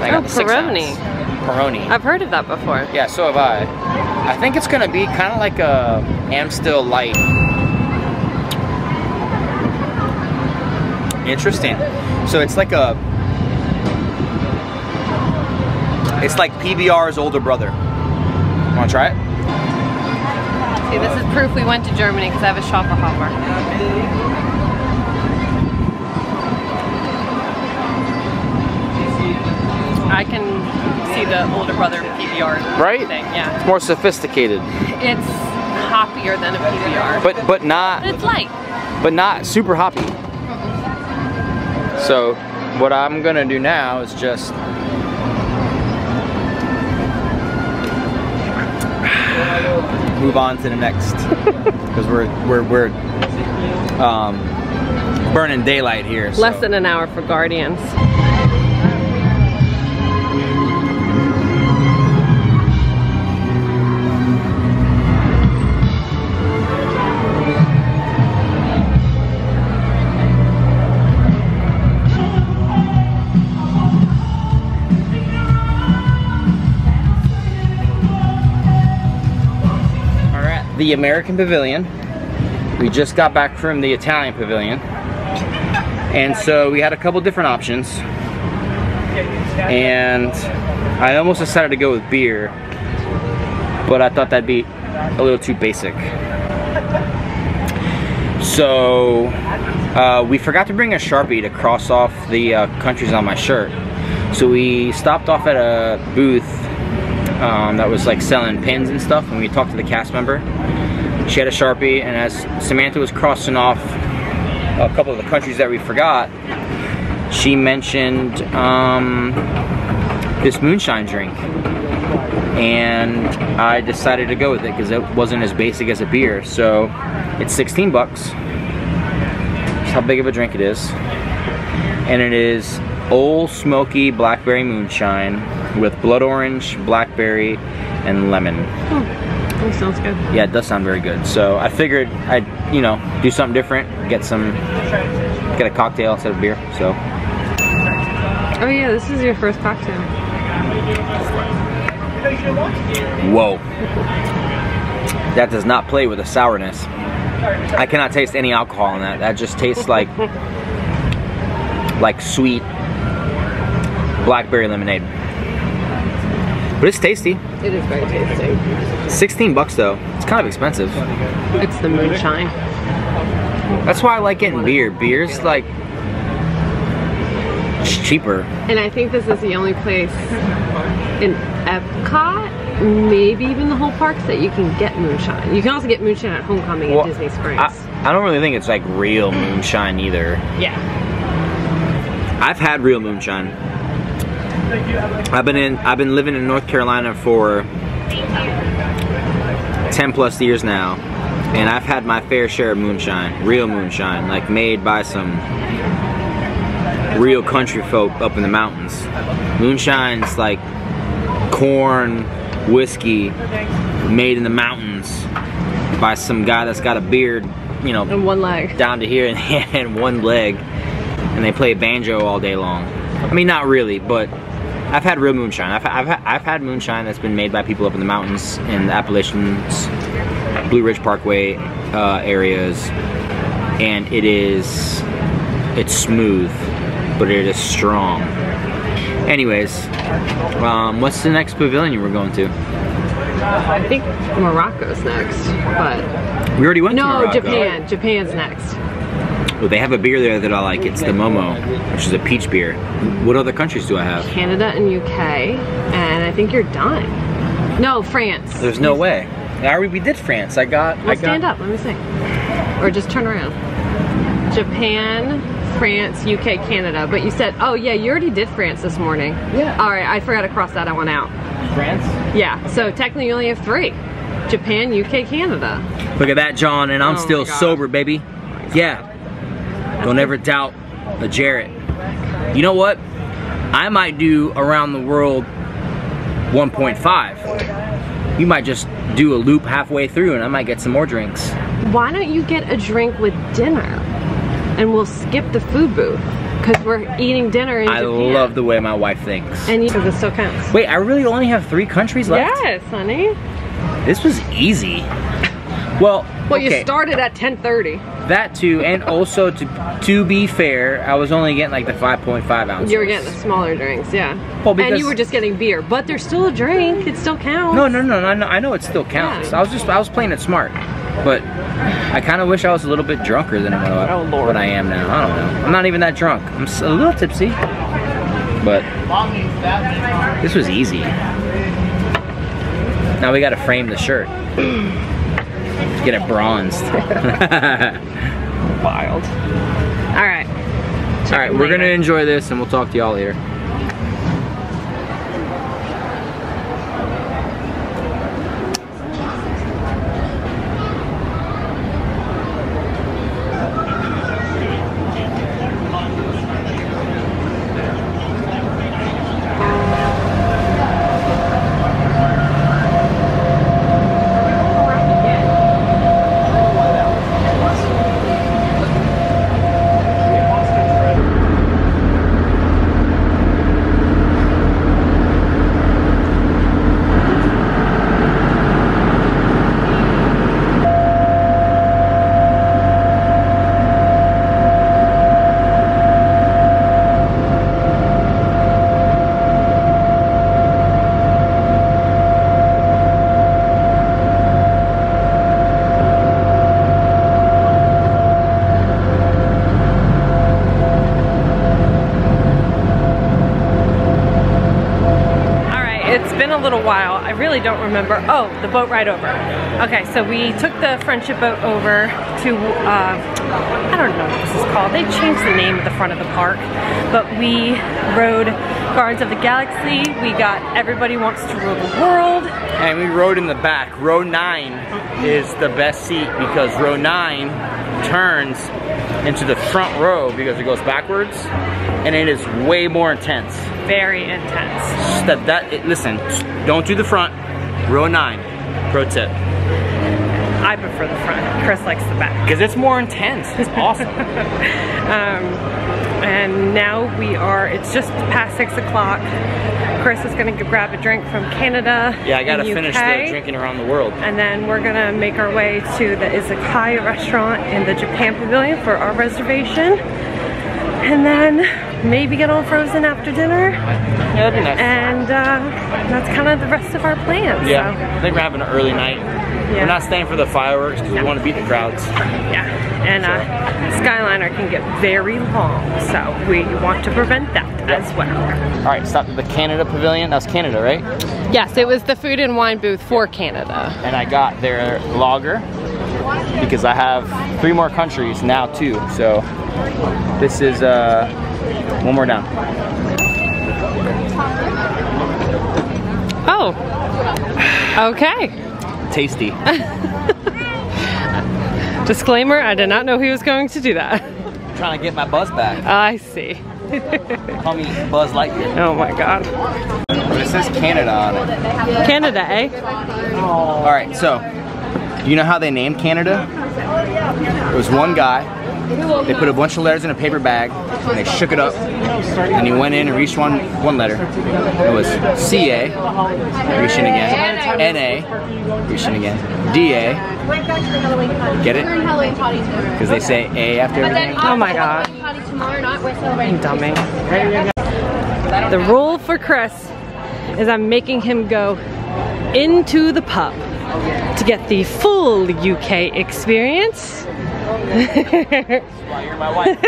I Oh, the six ounce. Peroni. Peroni. I've heard of that before. Yeah, so have I. I think it's gonna be kind of like a Amstel Light. Interesting. So it's like a, it's like PBR's older brother. Wanna try it? See, this is proof we went to Germany because I have a shopper hopper. I can see the older brother PBR Right? thing. Yeah, It's more sophisticated, it's hoppier than a PBR, but but not but it's light. but not super hoppy. So what I'm gonna do now is just move on to the next because we're we're we're um, burning daylight here. so- Less than an hour for Guardians. The American Pavilion. We just got back from the Italian Pavilion. And so we had a couple different options. and I almost decided to go with beer, but I thought that'd be a little too basic. So uh, we forgot to bring a Sharpie to cross off the uh, countries on my shirt. So we stopped off at a booth um, that was like selling pins and stuff and we talked to the cast member. She had a Sharpie and as Samantha was crossing off a couple of the countries that we forgot, she mentioned um, this moonshine drink. And I decided to go with it because it wasn't as basic as a beer. So it's 16 bucks. That's how big of a drink it is. And it is Old Smoky Blackberry Moonshine with blood orange, blackberry, and lemon. Oh, that sounds good. Yeah, it does sound very good. So I figured I'd, you know, do something different, get some, get a cocktail instead of beer. So Oh yeah, this is your first cocktail. Whoa. That does not play with the sourness. I cannot taste any alcohol in that. That just tastes like like sweet blackberry lemonade. But it's tasty. It is very tasty. 16 bucks though. It's kind of expensive. It's the moonshine. That's why I like getting beer. Beer's like it's cheaper. And I think this is the only place in Epcot, maybe even the whole parks, that you can get moonshine. You can also get moonshine at Homecoming Well, at Disney Springs. I, I don't really think it's like real moonshine either. yeah. I've had real moonshine. I've been in I've been living in North Carolina for 10 plus years now and I've had my fair share of moonshine, real moonshine, like made by some real country folk up in the mountains. Moonshine's like corn, whiskey made in the mountains by some guy that's got a beard, you know, and one leg down to here and, and one leg and they play banjo all day long. I mean, not really, but I've had real moonshine. I've, I've, I've had moonshine that's been made by people up in the mountains in the Appalachians, Blue Ridge Parkway uh, areas, and it is, it's smooth, but it is strong. Anyways, um, what's the next pavilion you were going to? I think Morocco's next, but We already went to no, Japan. Japan's next. Well, they have a beer there that I like. It's the Momo, which is a peach beer. What other countries do I have? Canada and UK, and I think you're done. No, France. There's no way. I already we did France. I got. Well, I got, stand up. Let me see. Or just turn around. Japan, France, UK, Canada. But you said, oh yeah, you already did France this morning. Yeah. All right, I forgot to cross that one out. France. Yeah. So technically, you only have three: Japan, UK, Canada. Look at that, John, and I'm Oh still sober, baby. Yeah. Don't ever doubt a Jarrett. You know what? I might do around the world 1.5. You might just do a loop halfway through, and I might get some more drinks. Why don't you get a drink with dinner, and we'll skip the food booth because we're eating dinner in I Japan. love the way my wife thinks. And you, this still counts. Wait, I really only have three countries left. Yes, honey. This was easy. Well, Well, you started at 10:30. That too, and also to to be fair, I was only getting like the 5.5 ounces. You were getting the smaller drinks, yeah. Well, because, and you were just getting beer, but there's still a drink. It still counts. No, no, no, no, no. I know it still counts. I was just I was playing it smart, but I kind of wish I was a little bit drunker than what I, Oh, what I am now. I don't know. I'm not even that drunk. I'm a little tipsy, but this was easy. Now we got to frame the shirt. Get it bronzed. Wild. All right. All right, we're gonna enjoy this, and we'll talk to y'all later. Been a little while. I really don't remember. Oh, the boat ride over. Okay, so we took the friendship boat over to, uh, I don't know what this is called. They changed the name of the front of the park, but we rode Guardians of the Galaxy. We got Everybody Wants to Rule the World. And we rode in the back. Row nine is the best seat because row nine turns into the front row because it goes backwards and it is way more intense. Very intense. That, that, it, listen, don't do the front, row nine, pro tip. I prefer the front. Chris likes the back. Because it's more intense, it's awesome. um, and now we are, it's just past six o'clock. Chris is gonna grab a drink from Canada. Yeah, I gotta finish the drinking around the world. And then we're gonna make our way to the Izakaya restaurant in the Japan Pavilion for our reservation. And then maybe get all frozen after dinner. Yeah, that'd be nice. And uh, that's kind of the rest of our plans. Yeah, so. I think we're having an early night. Yeah. We're not staying for the fireworks because we want to beat the crowds. Yeah, and uh, Skyliner can get very long, so we want to prevent that as well. All right, stop at the Canada Pavilion. That's Canada, right? Yes, it was the food and wine booth for Canada. And I got their lager because I have three more countries now too. So this is uh, one more down. Oh, okay. Tasty. Disclaimer, I did not know he was going to do that. I'm trying to get my buzz back. I see. Call me Buzz Lightyear. Oh my god. But it says Canada on it. Canada, eh? All right, so you know how they named Canada? There was one guy. They put a bunch of letters in a paper bag and they shook it up. And he went in and reached one one letter. It was C A, reaching again. N A, reaching again. D A. Get it? Because they say A after everything. Oh my god. Dummy. The rule for Chris is I'm making him go into the pub to get the full UK experience. Why you're my wife.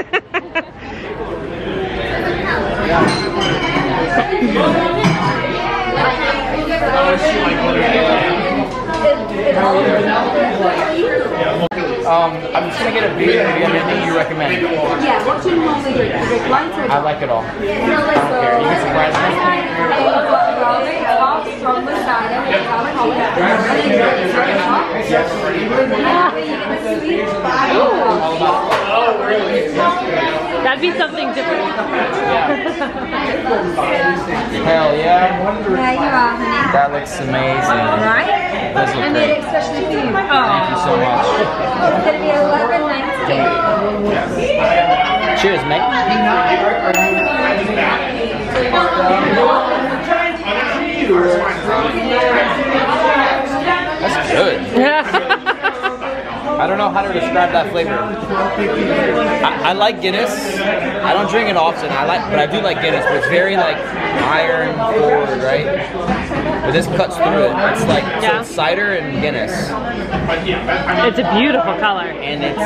Um, I'm just gonna get a beer and anything you recommend. Yeah, what do you normally do? Is it light or I like it all. I don't care. You can surprise me. That'd be something different. Hell yeah. There you are. That looks amazing. Right? Those look I made great. it especially for you. Thank you so much. Cheers, mate. That's good. I don't know how to describe that flavor. I, I like Guinness. I don't drink it often. I like, but I do like Guinness. But it's very like iron forward, right? But this cuts through it. It's like so it's cider and Guinness, It's a beautiful color. and it's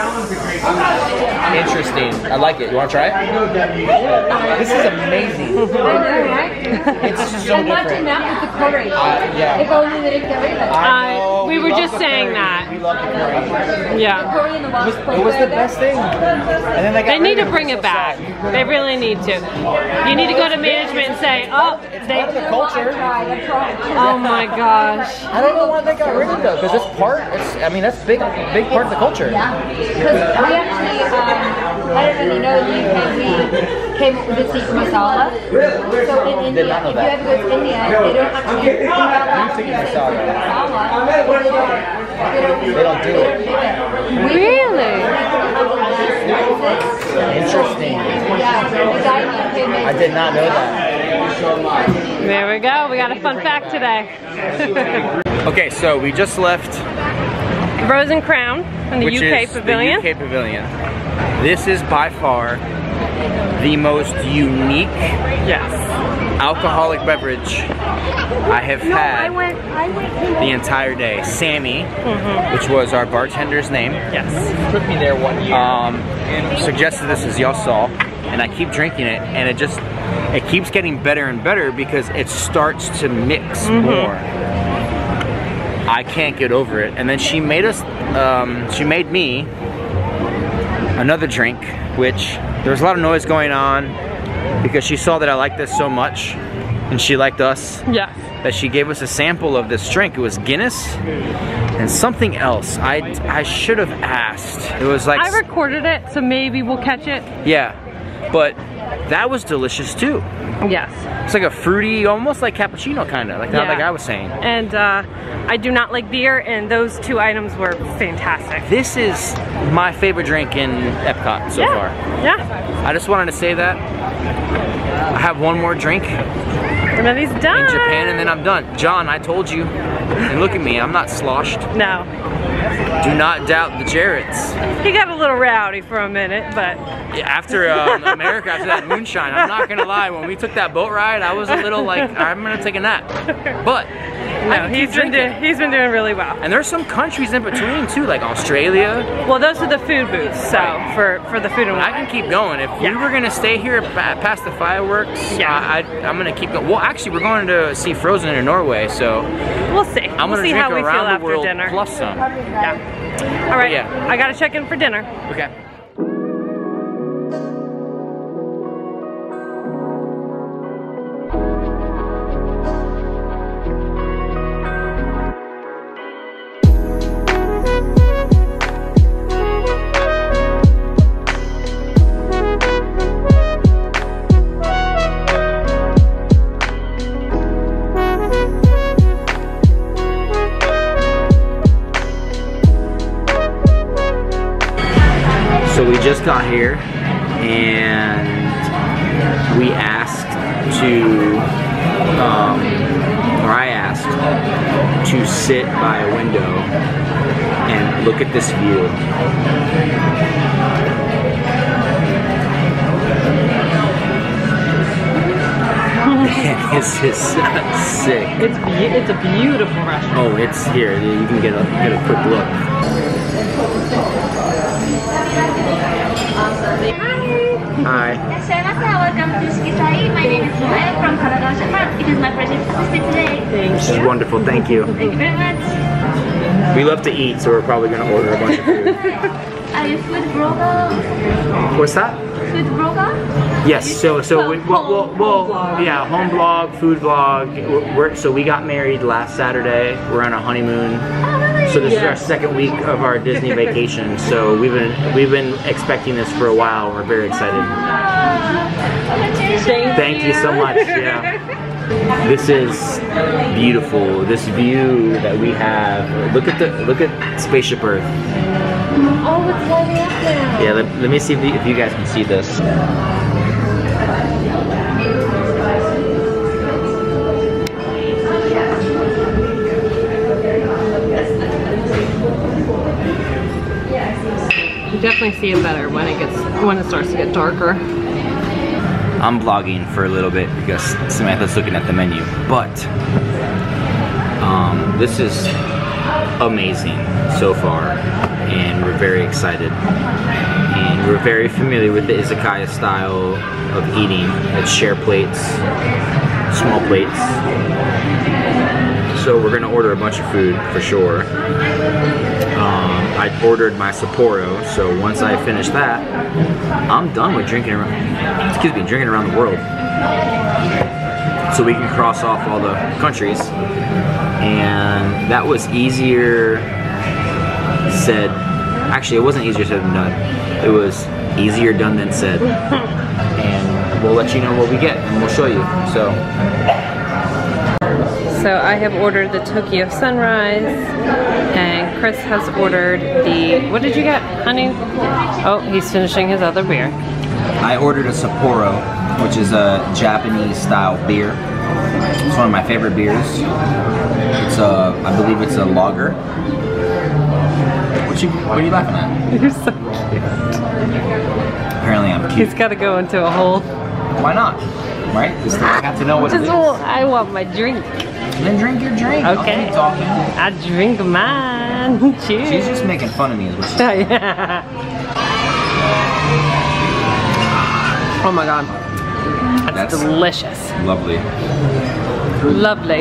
interesting. I like it. You want to try it? This is amazing. It's so Imagine different. that with the curry. Uh, yeah. If only they didn't get rid of it. I know, we were just saying curry. that. We love the curry. Yeah. Curry in the Welsh It was the best thing. And then they got They need to bring it back. sad. They really need to. You need to go to management and say, oh, they. Part of the culture. Oh my gosh. I don't know why they got rid of it though, because it's part. It's, I mean, that's big, big part of the culture. Yeah, because we actually, um, I don't really know, in the UK we came up with the secret masala. So in India, Did not know if you that. ever go to India, they don't actually think about that. Tikka masala. Masala, they don't, don't, They don't do it. Really? Interesting. Yeah, the guy in the UK made I did not know that. There we go. We got a fun fact today. Okay, so we just left, Rose and Crown in the which UK is Pavilion. the UK Pavilion. This is by far the most unique Yes. alcoholic beverage I have No, I had went, I went the entire day. Sammy, which was our bartender's name, Yes. took me there one year. Um, suggested this as y'all saw, and I keep drinking it, and it just it keeps getting better and better because it starts to mix Mhm. more. I can't get over it. And then she made us, um, she made me another drink, which there was a lot of noise going on because she saw that I liked this so much and she liked us. Yes. That she gave us a sample of this drink. It was Guinness and something else. I, I should have asked. It was like, I recorded it, so maybe we'll catch it. yeah, but that was delicious too. Yes. It's like a fruity, almost like cappuccino kind of, like how Yeah. that guy was saying. And uh, I do not like beer, and those two items were fantastic. This is my favorite drink in Epcot so Yeah. far. Yeah. I just wanted to say that. I have one more drink in And then he's done. Japan and then I'm done. John, I told you. And look at me, I'm not sloshed. No. Do not doubt the Jarretts. He got a little rowdy for a minute, but After um, America, after that moonshine, I'm not gonna lie, when we took that boat ride, I was a little like, I'm gonna take a nap. But no, he's been doing he's been doing really well. And there's some countries in between too, like Australia. Well, those are the food booths, so for for the food and I can keep going. If we were gonna stay here past the fireworks, yeah. I, I'm gonna keep going. Well, actually, we're going to see Frozen in Norway, so we'll see. I'm we'll gonna see drink how we feel around after dinner. plus some. Yeah. All right. yeah. I gotta check in for dinner. Okay. Hi. Welcome to Shiki Sai. My name is Maya from Kanagawa, Japan. It is my pleasure to assist you today. This is wonderful. Thank you. Thank you very much. We love to eat, so we're probably gonna order a bunch of food. Are you food blogger? What's that? Food blogger? Yes. So so we, well, well, well yeah, home blog, food blog. We're, we're- so we got married last Saturday. We're on a honeymoon. Oh, So this is our second week of our Disney vacation. So we've been we've been expecting this for a while. We're very excited. Thank you so much. Yeah. This is beautiful. This view that we have. Look at the look at Spaceship Earth. Oh, it's lighting up now. Yeah, let, let me see if you, if you guys can see this. Definitely see it better when it gets when it starts to get darker. I'm vlogging for a little bit because Samantha's looking at the menu, but um, this is amazing so far, and we're very excited. And we're very familiar with the izakaya style of eating. It's share plates, small plates. So we're gonna order a bunch of food for sure. I ordered my Sapporo, so once I finish that, I'm done with drinking around, excuse me, drinking around the world. So we can cross off all the countries. And that was easier said, actually it wasn't easier said than done. It was easier done than said. And we'll let you know what we get and we'll show you. So So I have ordered the Tokyo Sunrise, and Chris has ordered the. What did you get, honey? Oh, he's finishing his other beer. I ordered a Sapporo, which is a Japanese style beer. It's one of my favorite beers. It's a, I believe it's a lager. What you, what are you laughing at? You're so cute. Apparently I'm cute. He's got to go into a hole. Why not? Right? Just I have to know what it Just is. well, I want my drink. Then drink your drink. I'll Okay. talking. I drink mine. Cheers. She's just making fun of me, is what she's Oh, yeah. Oh my god. That's, delicious. Lovely. Lovely.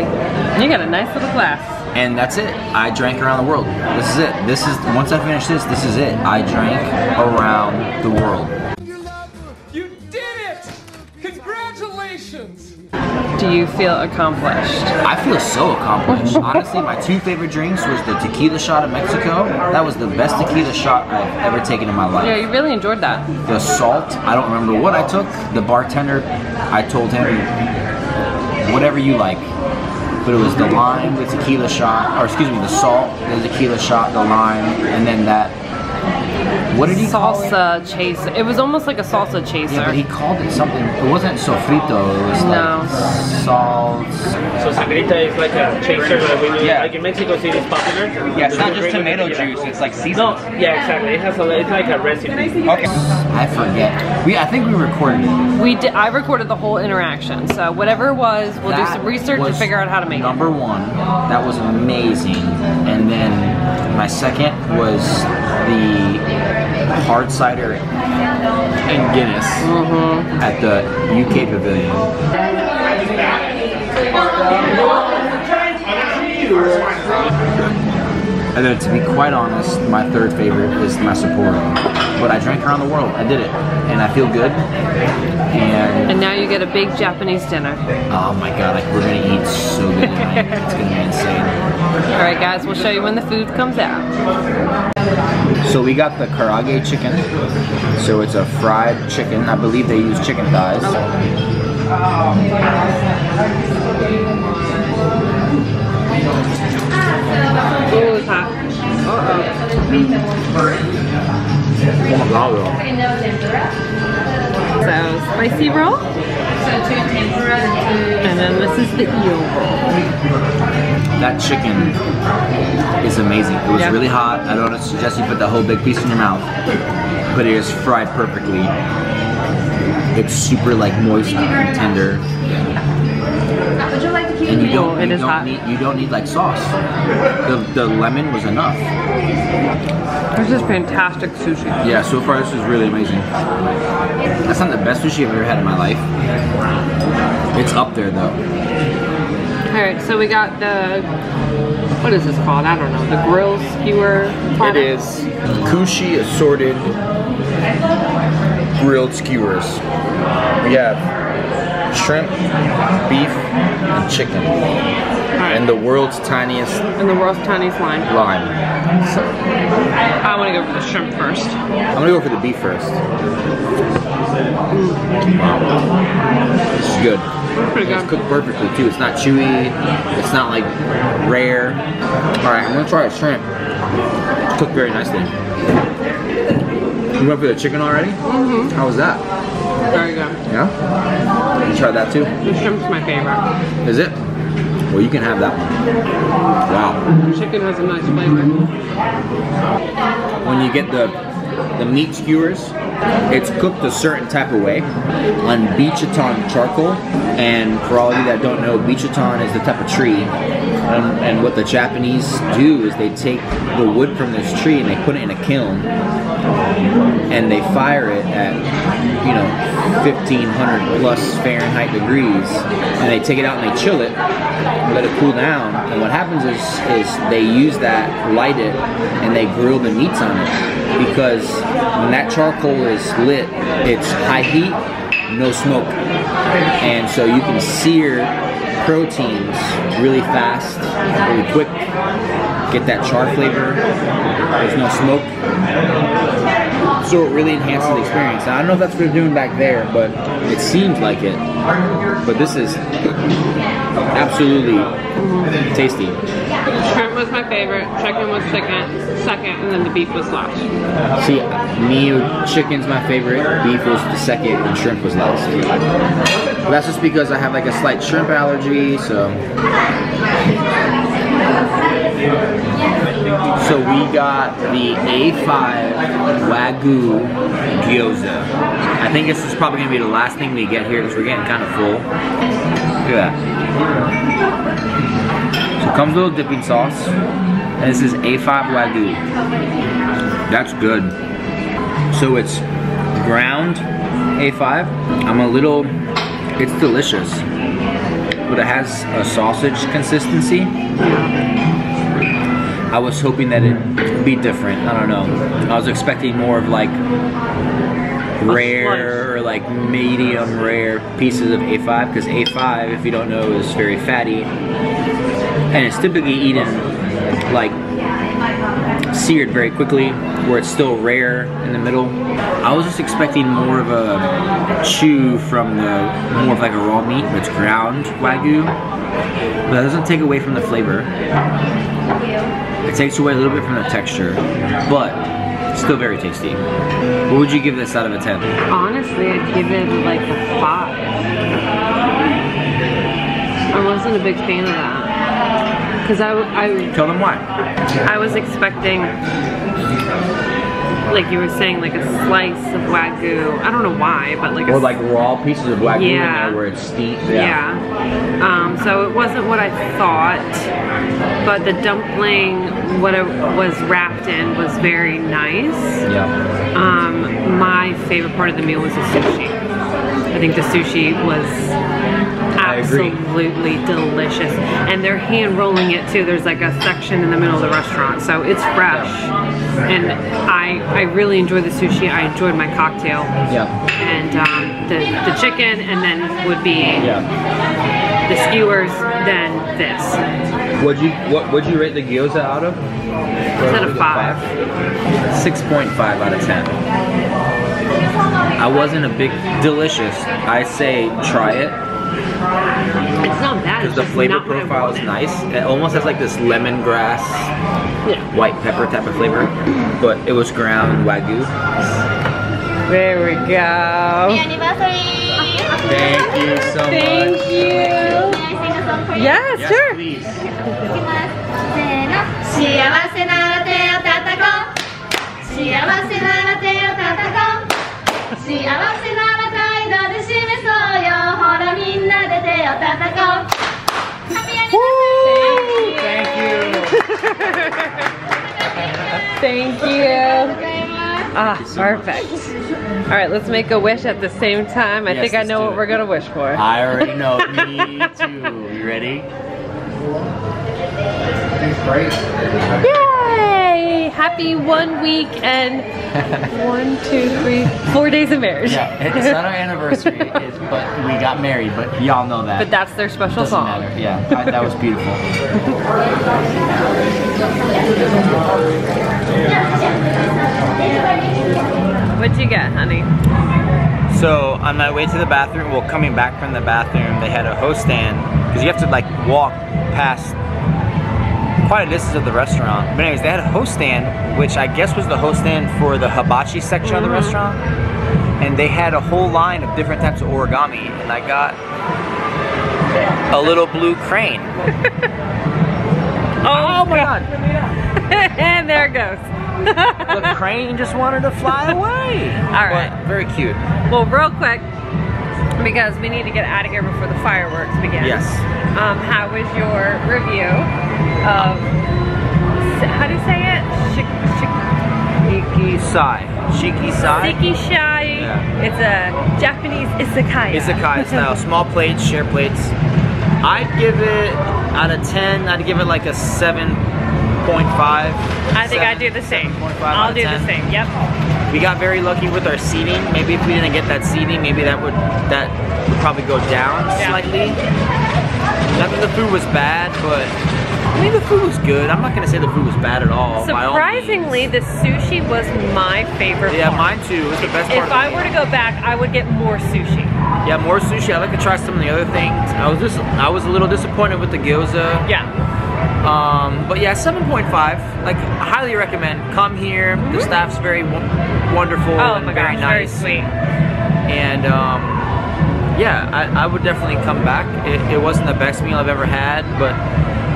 You got a nice little glass. And that's it. I drank around the world. This is it. This is once I finish this, this is it. I drank around the world. You did it! Congratulations! Do you feel accomplished? I feel so accomplished. Honestly, my two favorite drinks was the tequila shot of Mexico. That was the best tequila shot I've ever taken in my life. Yeah, you really enjoyed that. The salt, I don't remember what I took. The bartender, I told him, whatever you like. But it was the lime, the tequila shot, or excuse me, the salt, the tequila shot, the lime, and then that. What did he call it? salsa chaser. It was almost like a salsa chaser. Yeah, but he called it something. It wasn't sofrito. It was No. like salt. So sangrita is like a chaser that we do. Yeah. Like in Mexico City, it's popular. Yeah, it's not just tomato tequila. juice. It's like seasoned. No, yeah, exactly. It has a. It's like a recipe. Okay. I forget. We I think we recorded it. We did. I recorded the whole interaction. So whatever it was, we'll do some research and figure out how to make it. Number one, that was amazing. And then my second was the hard cider and Guinness Mm-hmm. at the UK Pavilion. And then to be quite honest, my third favorite is my Sapporo. But I drank around the world. I did it. And I feel good. And And now you get a big Japanese dinner. oh my god, like we're gonna eat so good tonight. it's gonna be insane. All right, guys, we'll show you when the food comes out. So we got the karaage chicken. So it's a fried chicken. I believe they use chicken thighs. Ooh, it's hot. Uh-oh. Oh my god, bro. So, spicy roll. So tempura. And then this is the eel roll. That chicken is amazing. It was Yeah. really hot. I don't suggest you put the whole big piece in your mouth, but it is fried perfectly. It's super like moist and tender. Would you like to keep And you don't, Oh, it you is don't hot. need you don't need like sauce. The, the lemon was enough. This is fantastic sushi. Yeah, so far this is really amazing. That's not the best sushi I've ever had in my life. It's up there though. All right, so we got the, what is this called? I don't know. The grill skewer platter. It is kushi assorted grilled skewers. We have shrimp, beef, and chicken. And the world's tiniest And the world's tiniest lime. lime. I want to go for the shrimp first. I'm gonna go for the beef first. Wow. This is good. Pretty It's good. cooked perfectly too. It's not chewy. It's not like rare. All right, I'm gonna try a shrimp. It's cooked very nicely. You went for the chicken already? Mm-hmm. How was that? Very good. Yeah? You tried that too? Shrimp's my favorite. Is it? Well, you can have that one. Wow. The chicken has a nice flavor. When you get the the meat skewers, it's cooked a certain type of way on binchotan charcoal. And for all of you that don't know, binchotan is the type of tree. And, and what the Japanese do is they take the wood from this tree and they put it in a kiln and they fire it at you know 1500 plus Fahrenheit degrees and they take it out and they chill it let it cool down and what happens is is they use that light it and they grill the meats on it because when that charcoal is lit it's high heat no smoke and so you can sear proteins really fast really quick get that char flavor there's no smoke so it really enhances the experience. Now, I don't know if that's what they're doing back there, but it seems like it. But this is absolutely tasty. Shrimp was my favorite. Chicken was second, second, and then the beef was last. See, me, chicken's my favorite, beef was the second, and shrimp was last. But that's just because I have like a slight shrimp allergy, so. So we got the A5 Wagyu gyoza. I think this is probably gonna be the last thing we get here because we're getting kind of full. Look at that. So comes with a little dipping sauce, and this is A5 Wagyu. That's good. So it's ground A5. I'm a little It's delicious, but it has a sausage consistency. I was hoping that it'd be different. I don't know. I was expecting more of like rare or like medium rare pieces of A5 because A5, if you don't know, is very fatty and it's typically eaten like seared very quickly where it's still rare in the middle. I was just expecting more of a chew from the more of like a raw meat, it's ground wagyu. But that doesn't take away from the flavor. It takes away a little bit from the texture, but still very tasty. What would you give this out of a 10? Honestly, I'd give it like a five. I wasn't a big fan of that. Because I, I, Tell them why. I was expecting, like you were saying, like a slice of Wagyu. I don't know why, but like a Or like raw pieces of wagyu in Yeah. there where it's steeped. Yeah. Um, so it wasn't what I thought, but the dumpling, what it was wrapped in, was very nice. Yeah. Um, my favorite part of the meal was the sushi. I think the sushi was. Absolutely delicious. And they're hand rolling it too. There's like a section in the middle of the restaurant. So it's fresh. And I, I really enjoyed the sushi. I enjoyed my cocktail. Yeah. And um, the, the chicken and then would be Yeah. the skewers, then this. Would you what would you rate the gyoza out of? That a five? Six point five out of ten. I wasn't a big delicious. I say try it it's not bad. Because the flavor profile is nice. It almost has like this lemongrass, yeah. white pepper type of flavor, but it was ground wagyu. There we go. Anniversary! Thank you so much. Thank you. Can Yes, yes sure. Please. ほらみんなで手を叩こう Thank you. Ah, perfect. All right, let's make a wish at the same time. I Yes, think I let's know do what it. we're gonna wish for. I already know. Me too. You ready? Yay! Happy one week and one, two, three, four days of marriage. Yeah, it's not our anniversary, it's, but we got married. But y'all know that. But that's their special Doesn't song. matter. Yeah, I- that was beautiful. What'd you get, honey? So on my way to the bathroom, well, coming back from the bathroom, they had a host stand because you have to like walk past quite a distance of the restaurant. But anyways, they had a host stand, which I guess was the host stand for the hibachi section of the Mhm. restaurant, and they had a whole line of different types of origami, and I got a little blue crane. Oh, my god. and there it goes. the crane just wanted to fly away. All right. But very cute. Well, real quick, because we need to get out of here before the fireworks begin. Yes. Um, how was your review of, how do you say it? Shik, shik, Shiki Sai. Shiki Sai. Siki Shai. Yeah. It's a Japanese izakaya. Izakaya style, small plates, share plates. I'd give it out of 10, I'd give it like a 7.5. I think I'd do the same. I'll do the same. Yep. We got very lucky with our seating. Maybe if we didn't get that seating, maybe that would that would probably go down slightly. Not that the food was bad, but I mean the food was good. I'm not gonna say the food was bad at all. by all. Surprisingly, the sushi was my favorite Yeah, part. mine too. It was the best part If I were to go back, I would get more sushi. Yeah, more sushi. I'd like to try some of the other things. I was just I was a little disappointed with the gyoza. Yeah. Um, but yeah, 7.5. Like, I highly recommend. Come here. The staff's very wonderful Mm-hmm. Oh and my very gosh, very nice. sweet. And um, yeah, I, I would definitely come back. It, it wasn't the best meal I've ever had, but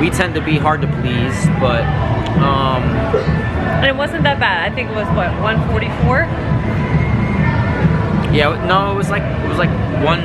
we tend to be hard to please. But um, And it wasn't that bad. I think it was what 144. yeah, no, it was like it was like one.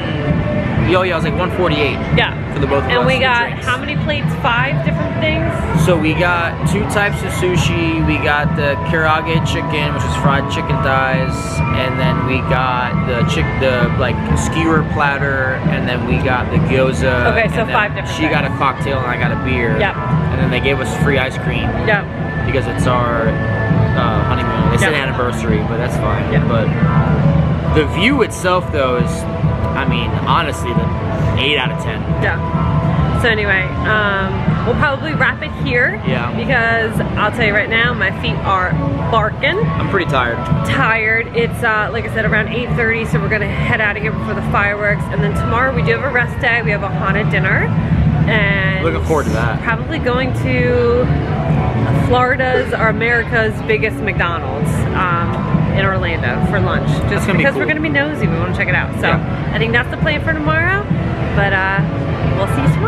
Yo, yeah, it was like 148. Yeah. For the both of us. And we got how many plates? Five different things. So we got two types of sushi. We got the karaage chicken, which is fried chicken thighs, and then we got the chick, the like skewer platter, and then we got the gyoza. Okay, so five different She got a cocktail and I got a beer. Yep. And then they gave us free ice cream. Yep. Because it's our uh, honeymoon. It's Yep. anniversary, but that's fine. But the view itself, though, is, I mean, honestly, the eight out of ten. Yeah. So anyway, um, we'll probably wrap it here. Yeah. Because I'll tell you right now, my feet are barking. I'm pretty tired. Tired. It's uh, like I said, around 8:30, so we're gonna head out of here before the fireworks. And then tomorrow we do have a rest day. We have a haunted dinner, and Looking forward to that. probably going to Florida's or America's biggest McDonald's um, in Orlando for lunch. Just gonna be because we're gonna be nosy, we want to check it out. So Yeah. I think that's the plan for tomorrow. But uh, we'll see you tomorrow.